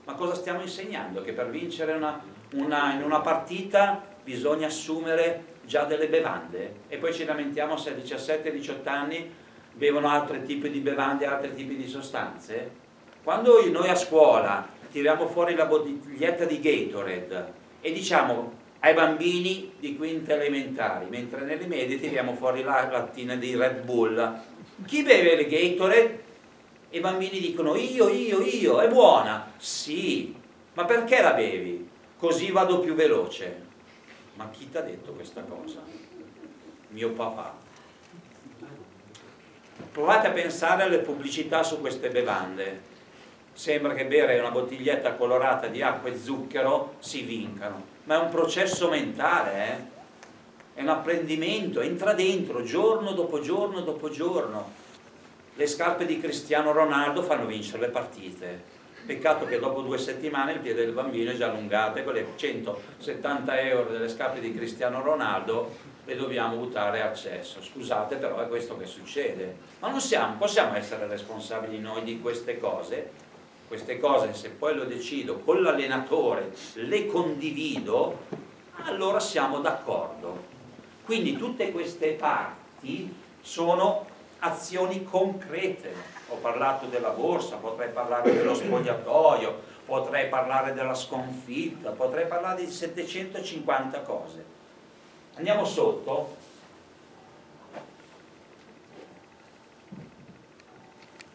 Ma cosa stiamo insegnando? Che per vincere una, una, in una partita bisogna assumere già delle bevande e poi ci lamentiamo se a 17-18 anni bevono altri tipi di bevande, altri tipi di sostanze. Quando noi a scuola tiriamo fuori la bottiglietta di Gatorade e diciamo ai bambini di quinta elementari, mentre nelle medie tiriamo fuori la lattina di Red Bull. Chi beve le Gatorade? I bambini dicono io, io, io, è buona. Sì, ma perché la bevi? Così vado più veloce. Ma chi ti ha detto questa cosa? Mio papà. Provate a pensare alle pubblicità su queste bevande. Sembra che bere una bottiglietta colorata di acqua e zucchero si vincano, ma è un processo mentale, eh? è un apprendimento, entra dentro giorno dopo giorno dopo giorno. Le scarpe di Cristiano Ronaldo fanno vincere le partite. Peccato che dopo due settimane il piede del bambino è già allungato e quelle 170 euro delle scarpe di Cristiano Ronaldo le dobbiamo buttare a cesso. Scusate, però è questo che succede. Ma non siamo, possiamo essere responsabili noi di queste cose? Queste cose, se poi lo decido con l'allenatore, le condivido, allora siamo d'accordo. Quindi tutte queste parti sono azioni concrete. Ho parlato della borsa, potrei parlare dello spogliatoio, potrei parlare della sconfitta, potrei parlare di 750 cose. Andiamo sotto.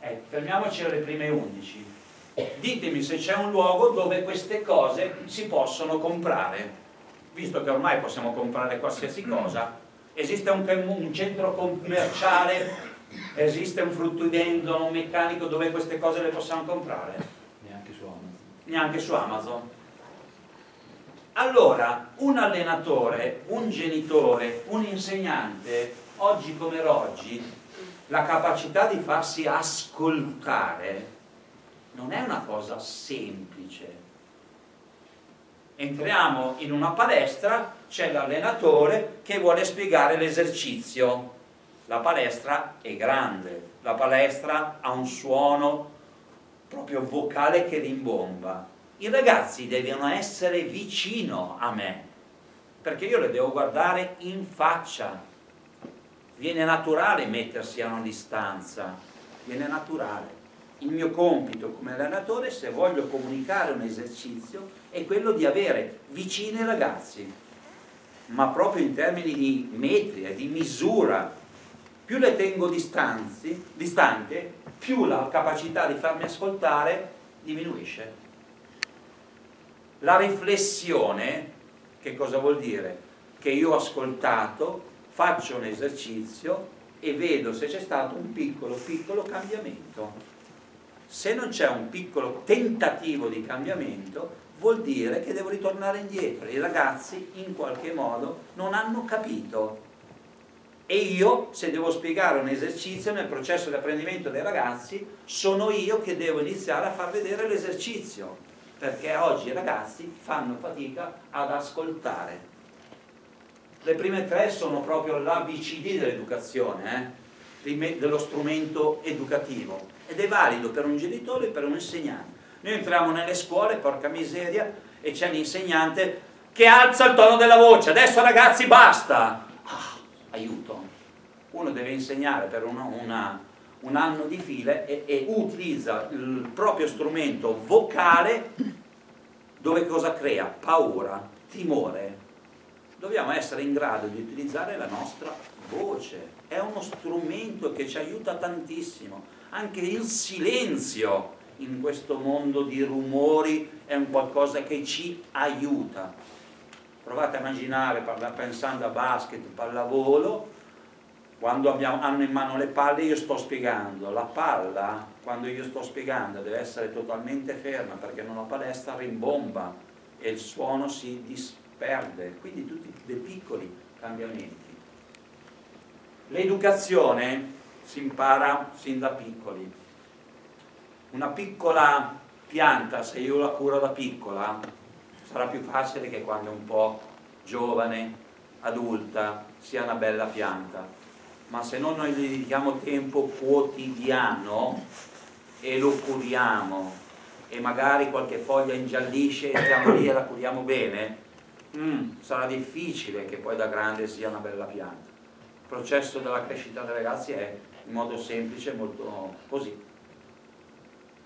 Eh, fermiamoci alle prime 11. Ditemi se c'è un luogo dove queste cose si possono comprare. Visto che ormai possiamo comprare qualsiasi cosa, esiste un, un centro commerciale, esiste un fruttivendolo, un meccanico dove queste cose le possiamo comprare? Neanche su Amazon. Neanche su Amazon. Allora, un allenatore, un genitore, un insegnante, oggi come oggi, la capacità di farsi ascoltare non è una cosa semplice. Entriamo in una palestra, c'è l'allenatore che vuole spiegare l'esercizio. La palestra è grande, la palestra ha un suono proprio vocale che rimbomba i ragazzi devono essere vicino a me, perché io le devo guardare in faccia. Viene naturale mettersi a una distanza, viene naturale. Il mio compito come allenatore, se voglio comunicare un esercizio, è quello di avere vicini i ragazzi, ma proprio in termini di metri di misura. Più le tengo distanti, distante, più la capacità di farmi ascoltare diminuisce. La riflessione, che cosa vuol dire? Che io ho ascoltato, faccio un esercizio e vedo se c'è stato un piccolo, piccolo cambiamento. Se non c'è un piccolo tentativo di cambiamento, vuol dire che devo ritornare indietro. I ragazzi in qualche modo non hanno capito. E io, se devo spiegare un esercizio nel processo di apprendimento dei ragazzi, sono io che devo iniziare a far vedere l'esercizio perché oggi i ragazzi fanno fatica ad ascoltare. Le prime tre sono proprio l'ABCD dell'educazione, eh? dello strumento educativo ed è valido per un genitore e per un insegnante. Noi entriamo nelle scuole, porca miseria, e c'è l'insegnante che alza il tono della voce, adesso ragazzi basta! Ah, aiuto! Uno deve insegnare per una, una un anno di fila e, e utilizza il proprio strumento vocale dove cosa crea? Paura, timore. Dobbiamo essere in grado di utilizzare la nostra voce. È uno strumento che ci aiuta tantissimo. Anche il silenzio in questo mondo di rumori è un qualcosa che ci aiuta. Provate a immaginare, pensando a basket, pallavolo, quando abbiamo, hanno in mano le palle io sto spiegando, la palla quando io sto spiegando deve essere totalmente ferma perché in una palestra rimbomba e il suono si disperde, quindi tutti dei piccoli cambiamenti. L'educazione si impara sin da piccoli. Una piccola pianta, se io la curo da piccola, sarà più facile che quando è un po' giovane, adulta, sia una bella pianta ma se non noi gli dedichiamo tempo quotidiano e lo curiamo e magari qualche foglia ingiallisce e stiamo lì e la curiamo bene, mm, sarà difficile che poi da grande sia una bella pianta. Il processo della crescita dei ragazzi è in modo semplice, molto così.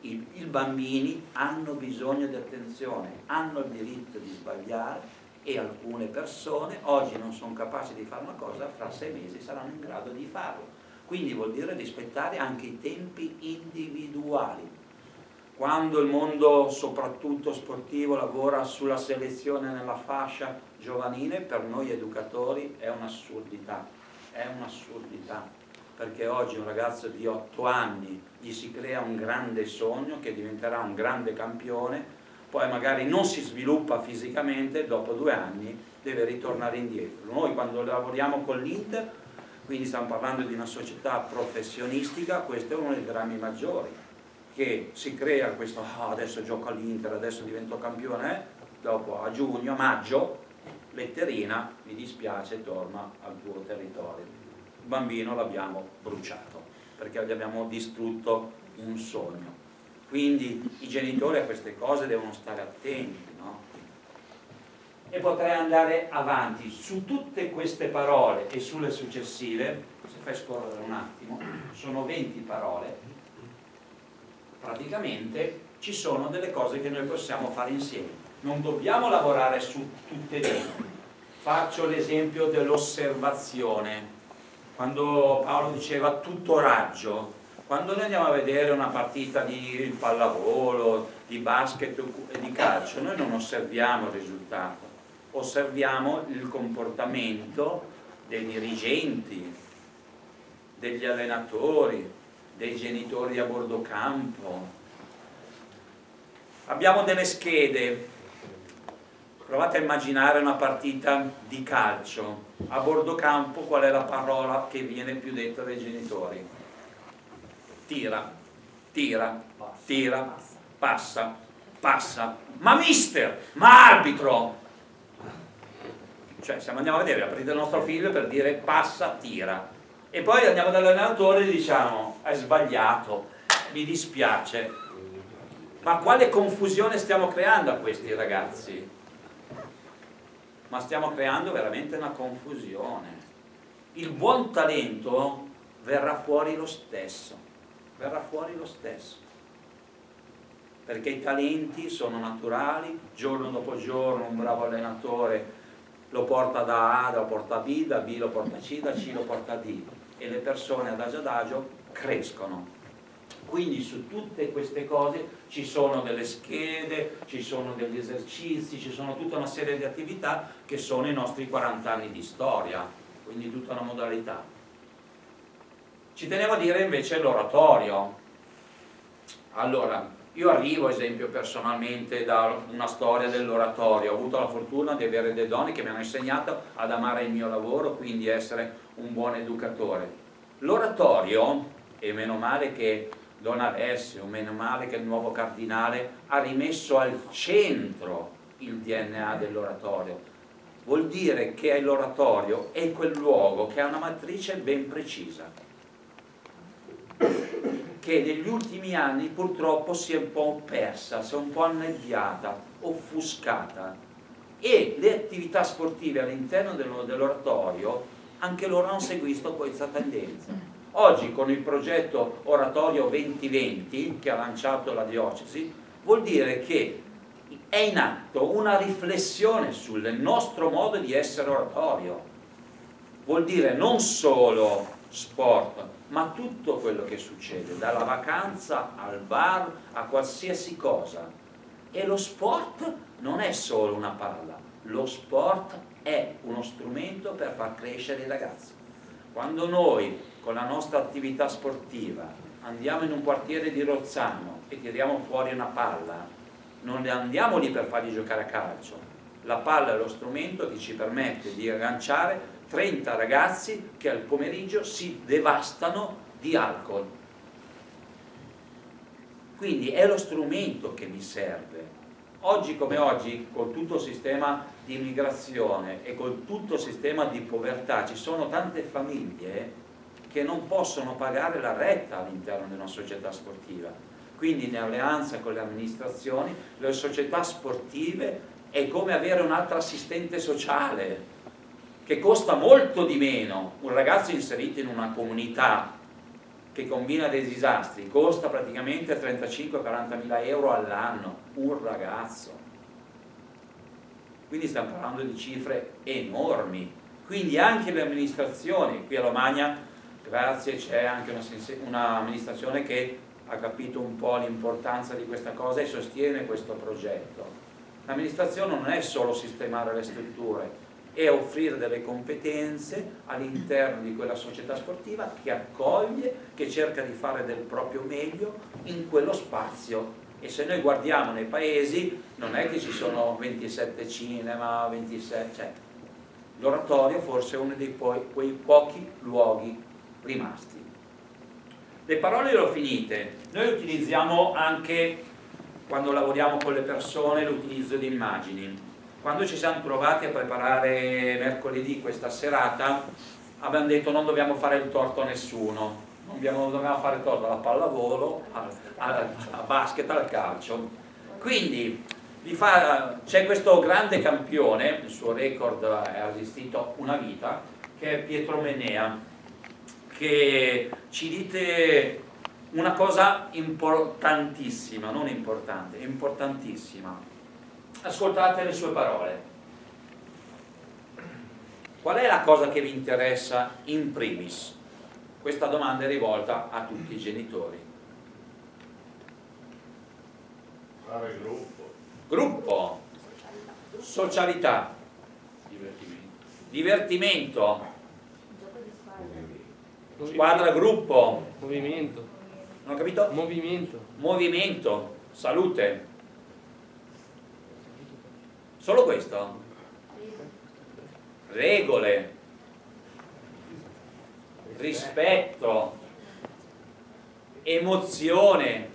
I, I bambini hanno bisogno di attenzione, hanno il diritto di sbagliare e alcune persone oggi non sono capaci di fare una cosa, fra sei mesi saranno in grado di farlo. Quindi vuol dire rispettare anche i tempi individuali quando il mondo soprattutto sportivo lavora sulla selezione nella fascia giovanile, per noi educatori è un'assurdità, è un'assurdità, perché oggi un ragazzo di 8 anni gli si crea un grande sogno che diventerà un grande campione, poi magari non si sviluppa fisicamente, dopo due anni deve ritornare indietro. Noi quando lavoriamo con l'Inter, quindi stiamo parlando di una società professionistica, questo è uno dei drammi maggiori che si crea questo oh, adesso gioco all'Inter, adesso divento campione, eh? dopo a giugno, maggio, letterina, mi dispiace, torna al tuo territorio. Bambino l'abbiamo bruciato perché gli abbiamo distrutto un sogno. Quindi i genitori a queste cose devono stare attenti. No? E potrei andare avanti su tutte queste parole e sulle successive, se fai scorrere un attimo, sono 20 parole praticamente ci sono delle cose che noi possiamo fare insieme. Non dobbiamo lavorare su tutte e due. Faccio l'esempio dell'osservazione. Quando Paolo diceva tutto raggio, quando noi andiamo a vedere una partita di pallavolo, di basket e di calcio, noi non osserviamo il risultato, osserviamo il comportamento dei dirigenti, degli allenatori, dei genitori a bordo campo. Abbiamo delle schede, provate a immaginare una partita di calcio, a bordo campo qual è la parola che viene più detta dai genitori? Tira, tira, tira, passa, passa, ma mister, ma arbitro! Cioè, se andiamo a vedere la partita del nostro figlio per dire passa, tira, e poi andiamo dall'allenatore e diciamo hai sbagliato, mi dispiace. Ma quale confusione stiamo creando a questi ragazzi? Ma stiamo creando veramente una confusione. Il buon talento verrà fuori lo stesso, verrà fuori lo stesso. Perché i talenti sono naturali, giorno dopo giorno un bravo allenatore lo porta da A, lo porta B, da B lo porta C, da C lo porta D e le persone adagio adagio crescono. Quindi su tutte queste cose ci sono delle schede, ci sono degli esercizi, ci sono tutta una serie di attività che sono i nostri 40 anni di storia, quindi tutta una modalità. Ci tenevo a dire invece l'oratorio. Allora, io arrivo, esempio, personalmente da una storia dell'oratorio, ho avuto la fortuna di avere delle donne che mi hanno insegnato ad amare il mio lavoro, quindi essere un buon educatore. L'oratorio, e meno male che Don Alessio, meno male che il nuovo cardinale ha rimesso al centro il DNA dell'oratorio, vuol dire che l'oratorio è quel luogo che ha una matrice ben precisa che negli ultimi anni purtroppo si è un po' persa, si è un po' annebbiata, offuscata e le attività sportive all'interno dell'oratorio anche loro hanno seguito questa tendenza. Oggi con il progetto Oratorio 2020 che ha lanciato la diocesi vuol dire che è in atto una riflessione sul nostro modo di essere oratorio. Vuol dire non solo sport, ma tutto quello che succede, dalla vacanza al bar a qualsiasi cosa. E lo sport non è solo una palla, lo sport è uno strumento per far crescere i ragazzi. Quando noi con la nostra attività sportiva andiamo in un quartiere di Rozzano e tiriamo fuori una palla, non andiamo lì per fargli giocare a calcio. La palla è lo strumento che ci permette di agganciare 30 ragazzi che al pomeriggio si devastano di alcol. Quindi è lo strumento che mi serve. Oggi come oggi, con tutto il sistema di immigrazione e con tutto il sistema di povertà, ci sono tante famiglie che non possono pagare la retta all'interno di una società sportiva. Quindi in alleanza con le amministrazioni, le società sportive è come avere un altro assistente sociale che costa molto di meno. Un ragazzo inserito in una comunità che combina dei disastri costa praticamente 35-40 mila euro all'anno, un ragazzo. Quindi stiamo parlando di cifre enormi. Quindi anche le amministrazioni, qui a Romagna, grazie, c'è anche un'amministrazione un che ha capito un po' l'importanza di questa cosa e sostiene questo progetto. L'amministrazione non è solo sistemare le strutture, è offrire delle competenze all'interno di quella società sportiva che accoglie, che cerca di fare del proprio meglio in quello spazio. E se noi guardiamo nei paesi, non è che ci sono 27 cinema, 27, cioè l'oratorio forse è uno po quei pochi luoghi rimasti. Le parole le ho finite, noi utilizziamo anche quando lavoriamo con le persone l'utilizzo di immagini. Quando ci siamo trovati a preparare mercoledì questa serata abbiamo detto non dobbiamo fare il torto a nessuno, non dobbiamo, dobbiamo fare il torto alla pallavolo, a, a, a basket, al calcio. Quindi c'è questo grande campione, il suo record ha resistito una vita, che è Pietro Menea, che ci dite una cosa importantissima, non importante, importantissima ascoltate le sue parole. Qual è la cosa che vi interessa in primis? Questa domanda è rivolta a tutti i genitori. Fare gruppo. Gruppo. Socialità. Divertimento. Divertimento. Squadra, gruppo. Movimento. Non ho capito? Movimento. Movimento. Salute. Solo questo? Regole, rispetto, emozione,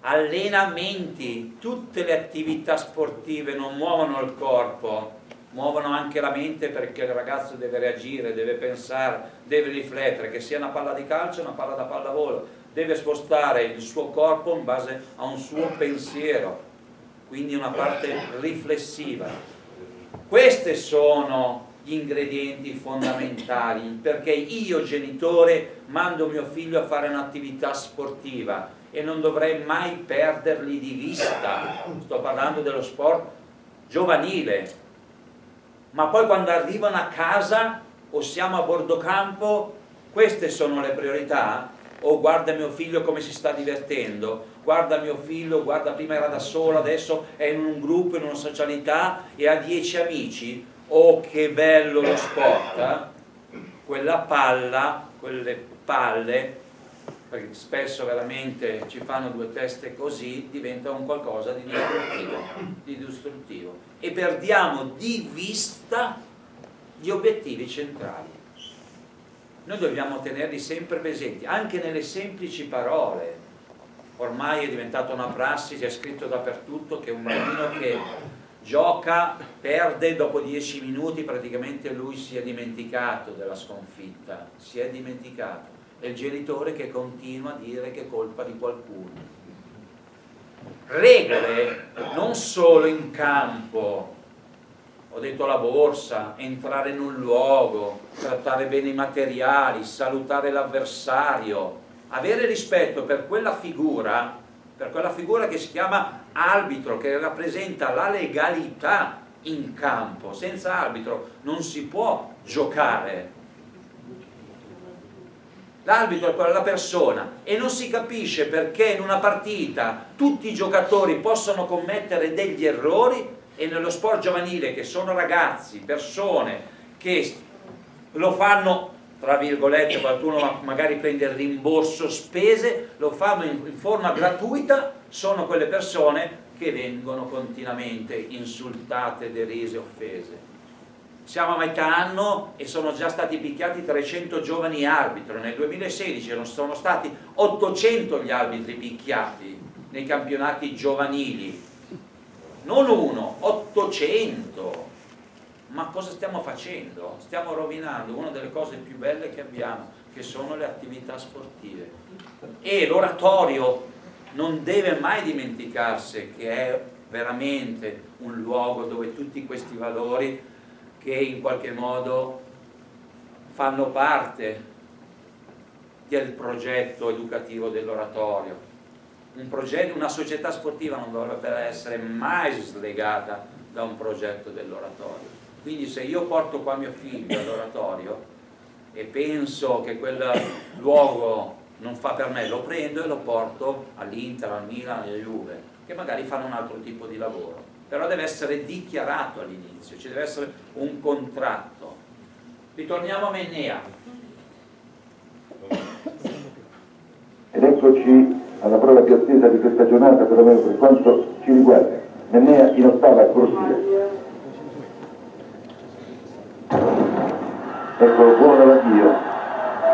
allenamenti, tutte le attività sportive non muovono il corpo, muovono anche la mente perché il ragazzo deve reagire, deve pensare, deve riflettere, che sia una palla di calcio o una palla da pallavolo, deve spostare il suo corpo in base a un suo pensiero quindi una parte riflessiva. Questi sono gli ingredienti fondamentali perché io genitore mando mio figlio a fare un'attività sportiva e non dovrei mai perderli di vista, sto parlando dello sport giovanile, ma poi quando arrivano a casa o siamo a bordo campo, queste sono le priorità? O guarda mio figlio come si sta divertendo, guarda mio figlio, guarda prima era da solo, adesso è in un gruppo, in una socialità e ha dieci amici, oh che bello lo sport, eh? quella palla, quelle palle, perché spesso veramente ci fanno due teste così, diventa un qualcosa di distruttivo, di distruttivo. e perdiamo di vista gli obiettivi centrali noi dobbiamo tenerli sempre presenti, anche nelle semplici parole. Ormai è diventata una prassi, è scritto dappertutto che un bambino che gioca, perde dopo dieci minuti, praticamente lui si è dimenticato della sconfitta, si è dimenticato. È il genitore che continua a dire che è colpa di qualcuno. Regole non solo in campo, ho detto la borsa, entrare in un luogo, trattare bene i materiali, salutare l'avversario, avere rispetto per quella figura, per quella figura che si chiama arbitro, che rappresenta la legalità in campo. Senza arbitro non si può giocare. L'arbitro è quella persona e non si capisce perché in una partita tutti i giocatori possono commettere degli errori e nello sport giovanile che sono ragazzi, persone che lo fanno tra virgolette qualcuno magari prende il rimborso spese lo fanno in, forma gratuita sono quelle persone che vengono continuamente insultate, derise, offese siamo a metà anno e sono già stati picchiati 300 giovani arbitri nel 2016 sono stati 800 gli arbitri picchiati nei campionati giovanili non uno, 800. Ma cosa stiamo facendo? Stiamo rovinando una delle cose più belle che abbiamo, che sono le attività sportive. E l'oratorio non deve mai dimenticarsi che è veramente un luogo dove tutti questi valori che in qualche modo fanno parte del progetto educativo dell'oratorio. Un una società sportiva non dovrebbe essere mai slegata da un progetto dell'oratorio. Quindi se io porto qua mio figlio all'oratorio e penso che quel luogo non fa per me, lo prendo e lo porto all'Inter, al Milan, alla Juve, che magari fanno un altro tipo di lavoro. Però deve essere dichiarato all'inizio, ci deve essere un contratto. Ritorniamo a Mennea. Ed eccoci alla prova più attesa di questa giornata, perlomeno per quanto ci riguarda. Mennea in ottava corsia. Ecco, buono l'avvio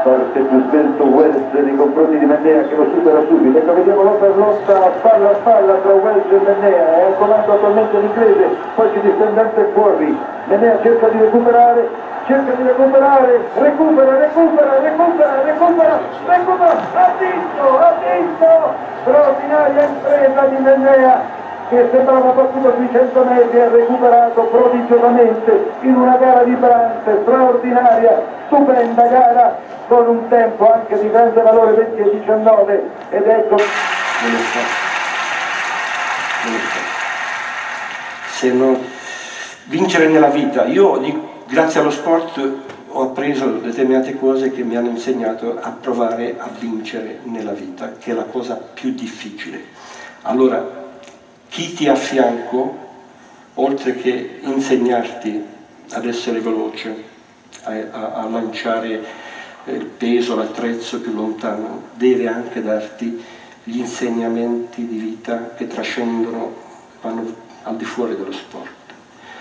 forte più svelto Wells nei confronti di Mennea che lo supera subito. Ecco vediamo lotta per lotta spalla a spalla tra Wells e Mennea è al comando attualmente l'inglese poi si distende fuori Mennea cerca di recuperare cerca di recuperare recupera recupera recupera recupera recupera ha vinto ha vinto! Straordinaria impresa di Mennea che sembrava battuto sui 100 metri ha recuperato prodigiosamente in una gara di pranze straordinaria, stupenda gara con un tempo anche di grande valore 20 e 19 ed ecco. Se non vincere nella vita. Io grazie allo sport ho appreso determinate cose che mi hanno insegnato a provare a vincere nella vita che è la cosa più difficile. Allora chi ti ha a fianco, oltre che insegnarti ad essere veloce, a, a, a lanciare il peso, l'attrezzo più lontano, deve anche darti gli insegnamenti di vita che trascendono, vanno al di fuori dello sport.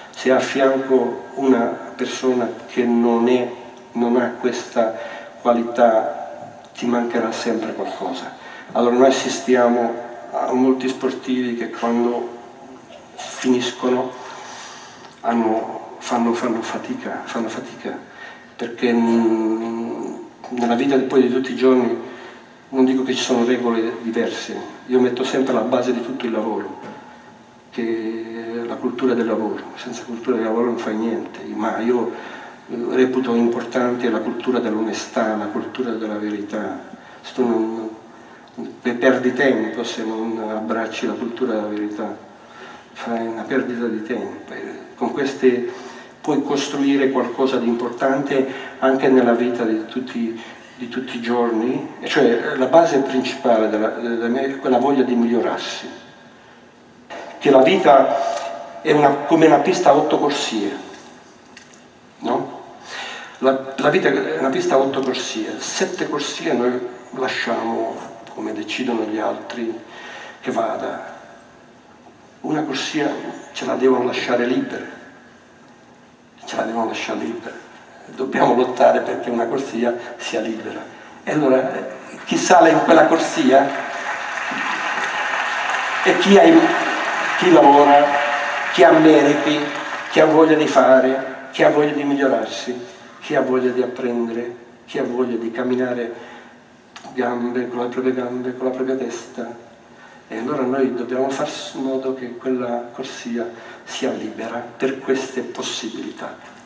Se ha a fianco una persona che non, è, non ha questa qualità, ti mancherà sempre qualcosa. Allora noi assistiamo a molti sportivi che quando finiscono hanno, fanno, fanno, fatica, fanno fatica perché nella vita poi di tutti i giorni non dico che ci sono regole diverse, io metto sempre la base di tutto il lavoro, che è la cultura del lavoro, senza cultura del lavoro non fai niente, ma io eh, reputo importante la cultura dell'onestà, la cultura della verità. Se tu non, perdi tempo se non abbracci la cultura della verità, fai una perdita di tempo. Con queste puoi costruire qualcosa di importante anche nella vita di tutti, di tutti i giorni, cioè la base principale della, della mia è quella voglia di migliorarsi, che la vita è una, come una pista a otto corsie, no? La, la vita è una pista a otto corsie, sette corsie noi lasciamo come decidono gli altri che vada. Una corsia ce la devono lasciare libera, ce la devono lasciare libera. Dobbiamo lottare perché una corsia sia libera. E allora chi sale in quella corsia è chi, ha, chi lavora, chi ha meriti, chi ha voglia di fare, chi ha voglia di migliorarsi, chi ha voglia di apprendere, chi ha voglia di camminare gambe, con le proprie gambe, con la propria testa. E allora noi dobbiamo far in modo che quella corsia sia libera per queste possibilità.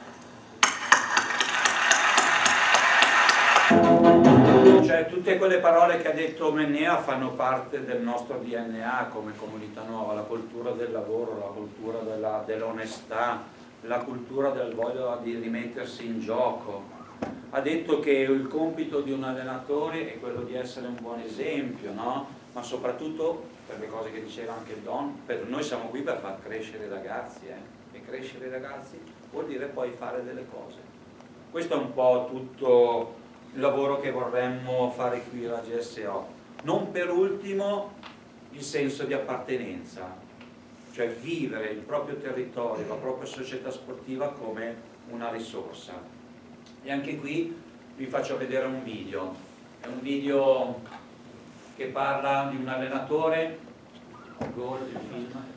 Cioè, tutte quelle parole che ha detto Mennea fanno parte del nostro DNA come comunità nuova, la cultura del lavoro, la cultura dell'onestà, della la cultura del voglio di rimettersi in gioco, ha detto che il compito di un allenatore è quello di essere un buon esempio, no? ma soprattutto per le cose che diceva anche Don, per noi siamo qui per far crescere i ragazzi eh? e crescere i ragazzi vuol dire poi fare delle cose. Questo è un po' tutto il lavoro che vorremmo fare qui alla GSO. Non per ultimo il senso di appartenenza, cioè vivere il proprio territorio, la propria società sportiva come una risorsa e anche qui vi faccio vedere un video. È un video che parla di un allenatore. Gol il film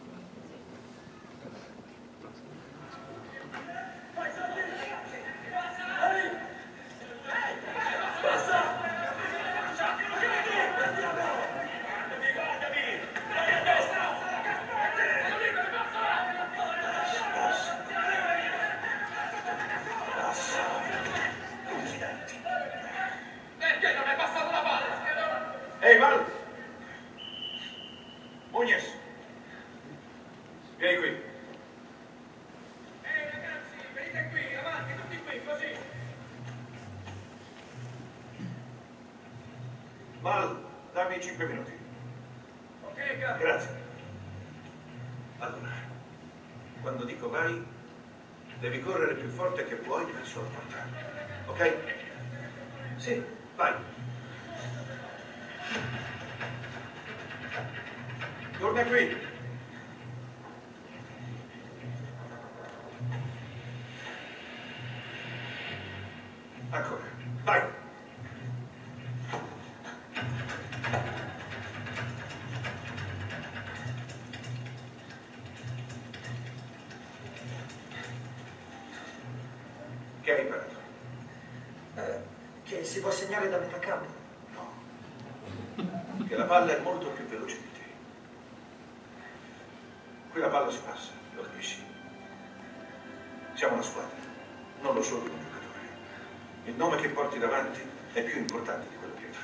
porti davanti è più importante di quello dietro.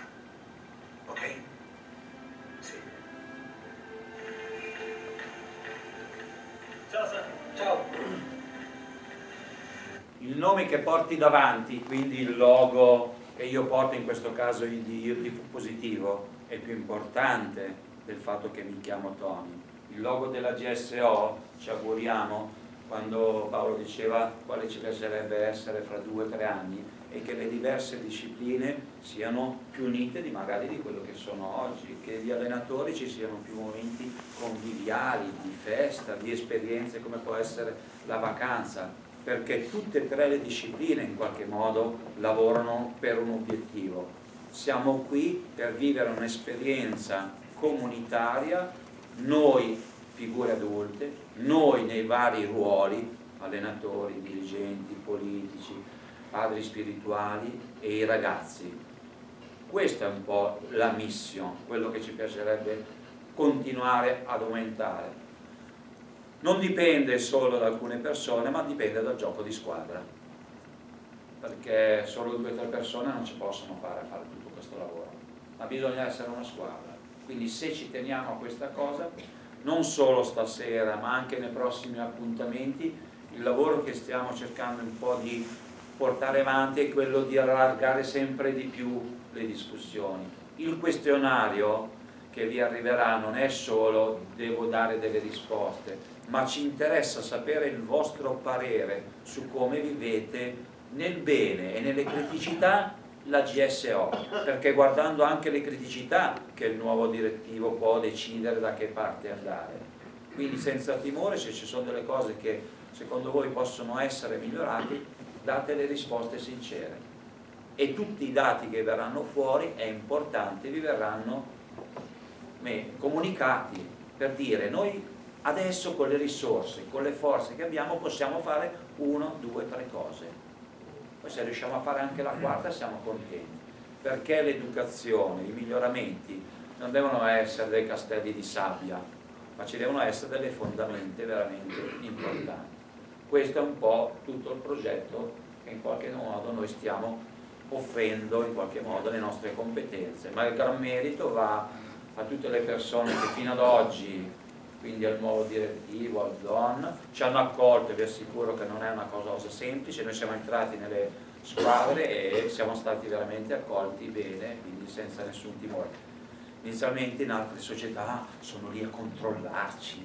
Ok? Sì. Ciao, Saki. Ciao. il nome che porti davanti, quindi il logo che io porto in questo caso di Io tifo positivo, è più importante del fatto che mi chiamo Tony. Il logo della GSO ci auguriamo quando Paolo diceva quale ci piacerebbe essere fra due o tre anni e che le diverse discipline siano più unite di magari di quello che sono oggi, che gli allenatori ci siano più momenti conviviali, di festa, di esperienze come può essere la vacanza, perché tutte e tre le discipline in qualche modo lavorano per un obiettivo. Siamo qui per vivere un'esperienza comunitaria, noi figure adulte, noi nei vari ruoli, allenatori, dirigenti, politici, padri spirituali e i ragazzi. Questa è un po' la missione, quello che ci piacerebbe continuare ad aumentare. Non dipende solo da alcune persone, ma dipende dal gioco di squadra, perché solo due o tre persone non ci possono fare a fare tutto questo lavoro, ma bisogna essere una squadra. Quindi se ci teniamo a questa cosa, non solo stasera, ma anche nei prossimi appuntamenti, il lavoro che stiamo cercando un po' di portare avanti è quello di allargare sempre di più le discussioni. Il questionario che vi arriverà non è solo devo dare delle risposte, ma ci interessa sapere il vostro parere su come vivete nel bene e nelle criticità la GSO, perché guardando anche le criticità che il nuovo direttivo può decidere da che parte andare. Quindi senza timore se ci sono delle cose che secondo voi possono essere migliorate, date le risposte sincere. E tutti i dati che verranno fuori, è importante, vi verranno comunicati per dire noi adesso con le risorse, con le forze che abbiamo possiamo fare uno, due, tre cose poi se riusciamo a fare anche la quarta siamo contenti, perché l'educazione, i miglioramenti non devono essere dei castelli di sabbia, ma ci devono essere delle fondamenta veramente importanti. Questo è un po' tutto il progetto che in qualche modo noi stiamo offrendo in qualche modo le nostre competenze, ma il gran merito va a tutte le persone che fino ad oggi quindi al nuovo direttivo, al DON, ci hanno accolto e vi assicuro che non è una cosa semplice, noi siamo entrati nelle squadre e siamo stati veramente accolti bene, quindi senza nessun timore. Inizialmente in altre società sono lì a controllarci,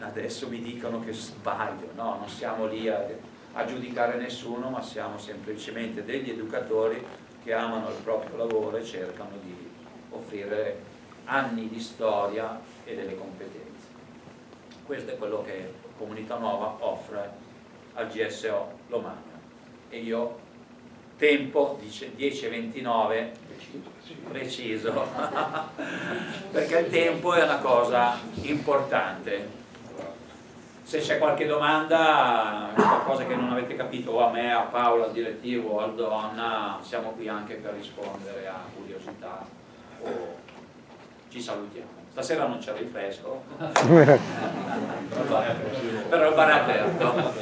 adesso mi dicono che sbaglio, no, non siamo lì a, a giudicare nessuno, ma siamo semplicemente degli educatori che amano il proprio lavoro e cercano di offrire anni di storia e delle competenze. Questo è quello che Comunità Nuova offre al GSO Lomagna. E io, tempo, dice 10.29, preciso, perché il tempo è una cosa importante. Se c'è qualche domanda, qualcosa che non avete capito, o a me, a Paolo, al direttivo, o al Donna, siamo qui anche per rispondere a curiosità o ci salutiamo. Stasera non c'è rifresco, però il bar è aperto.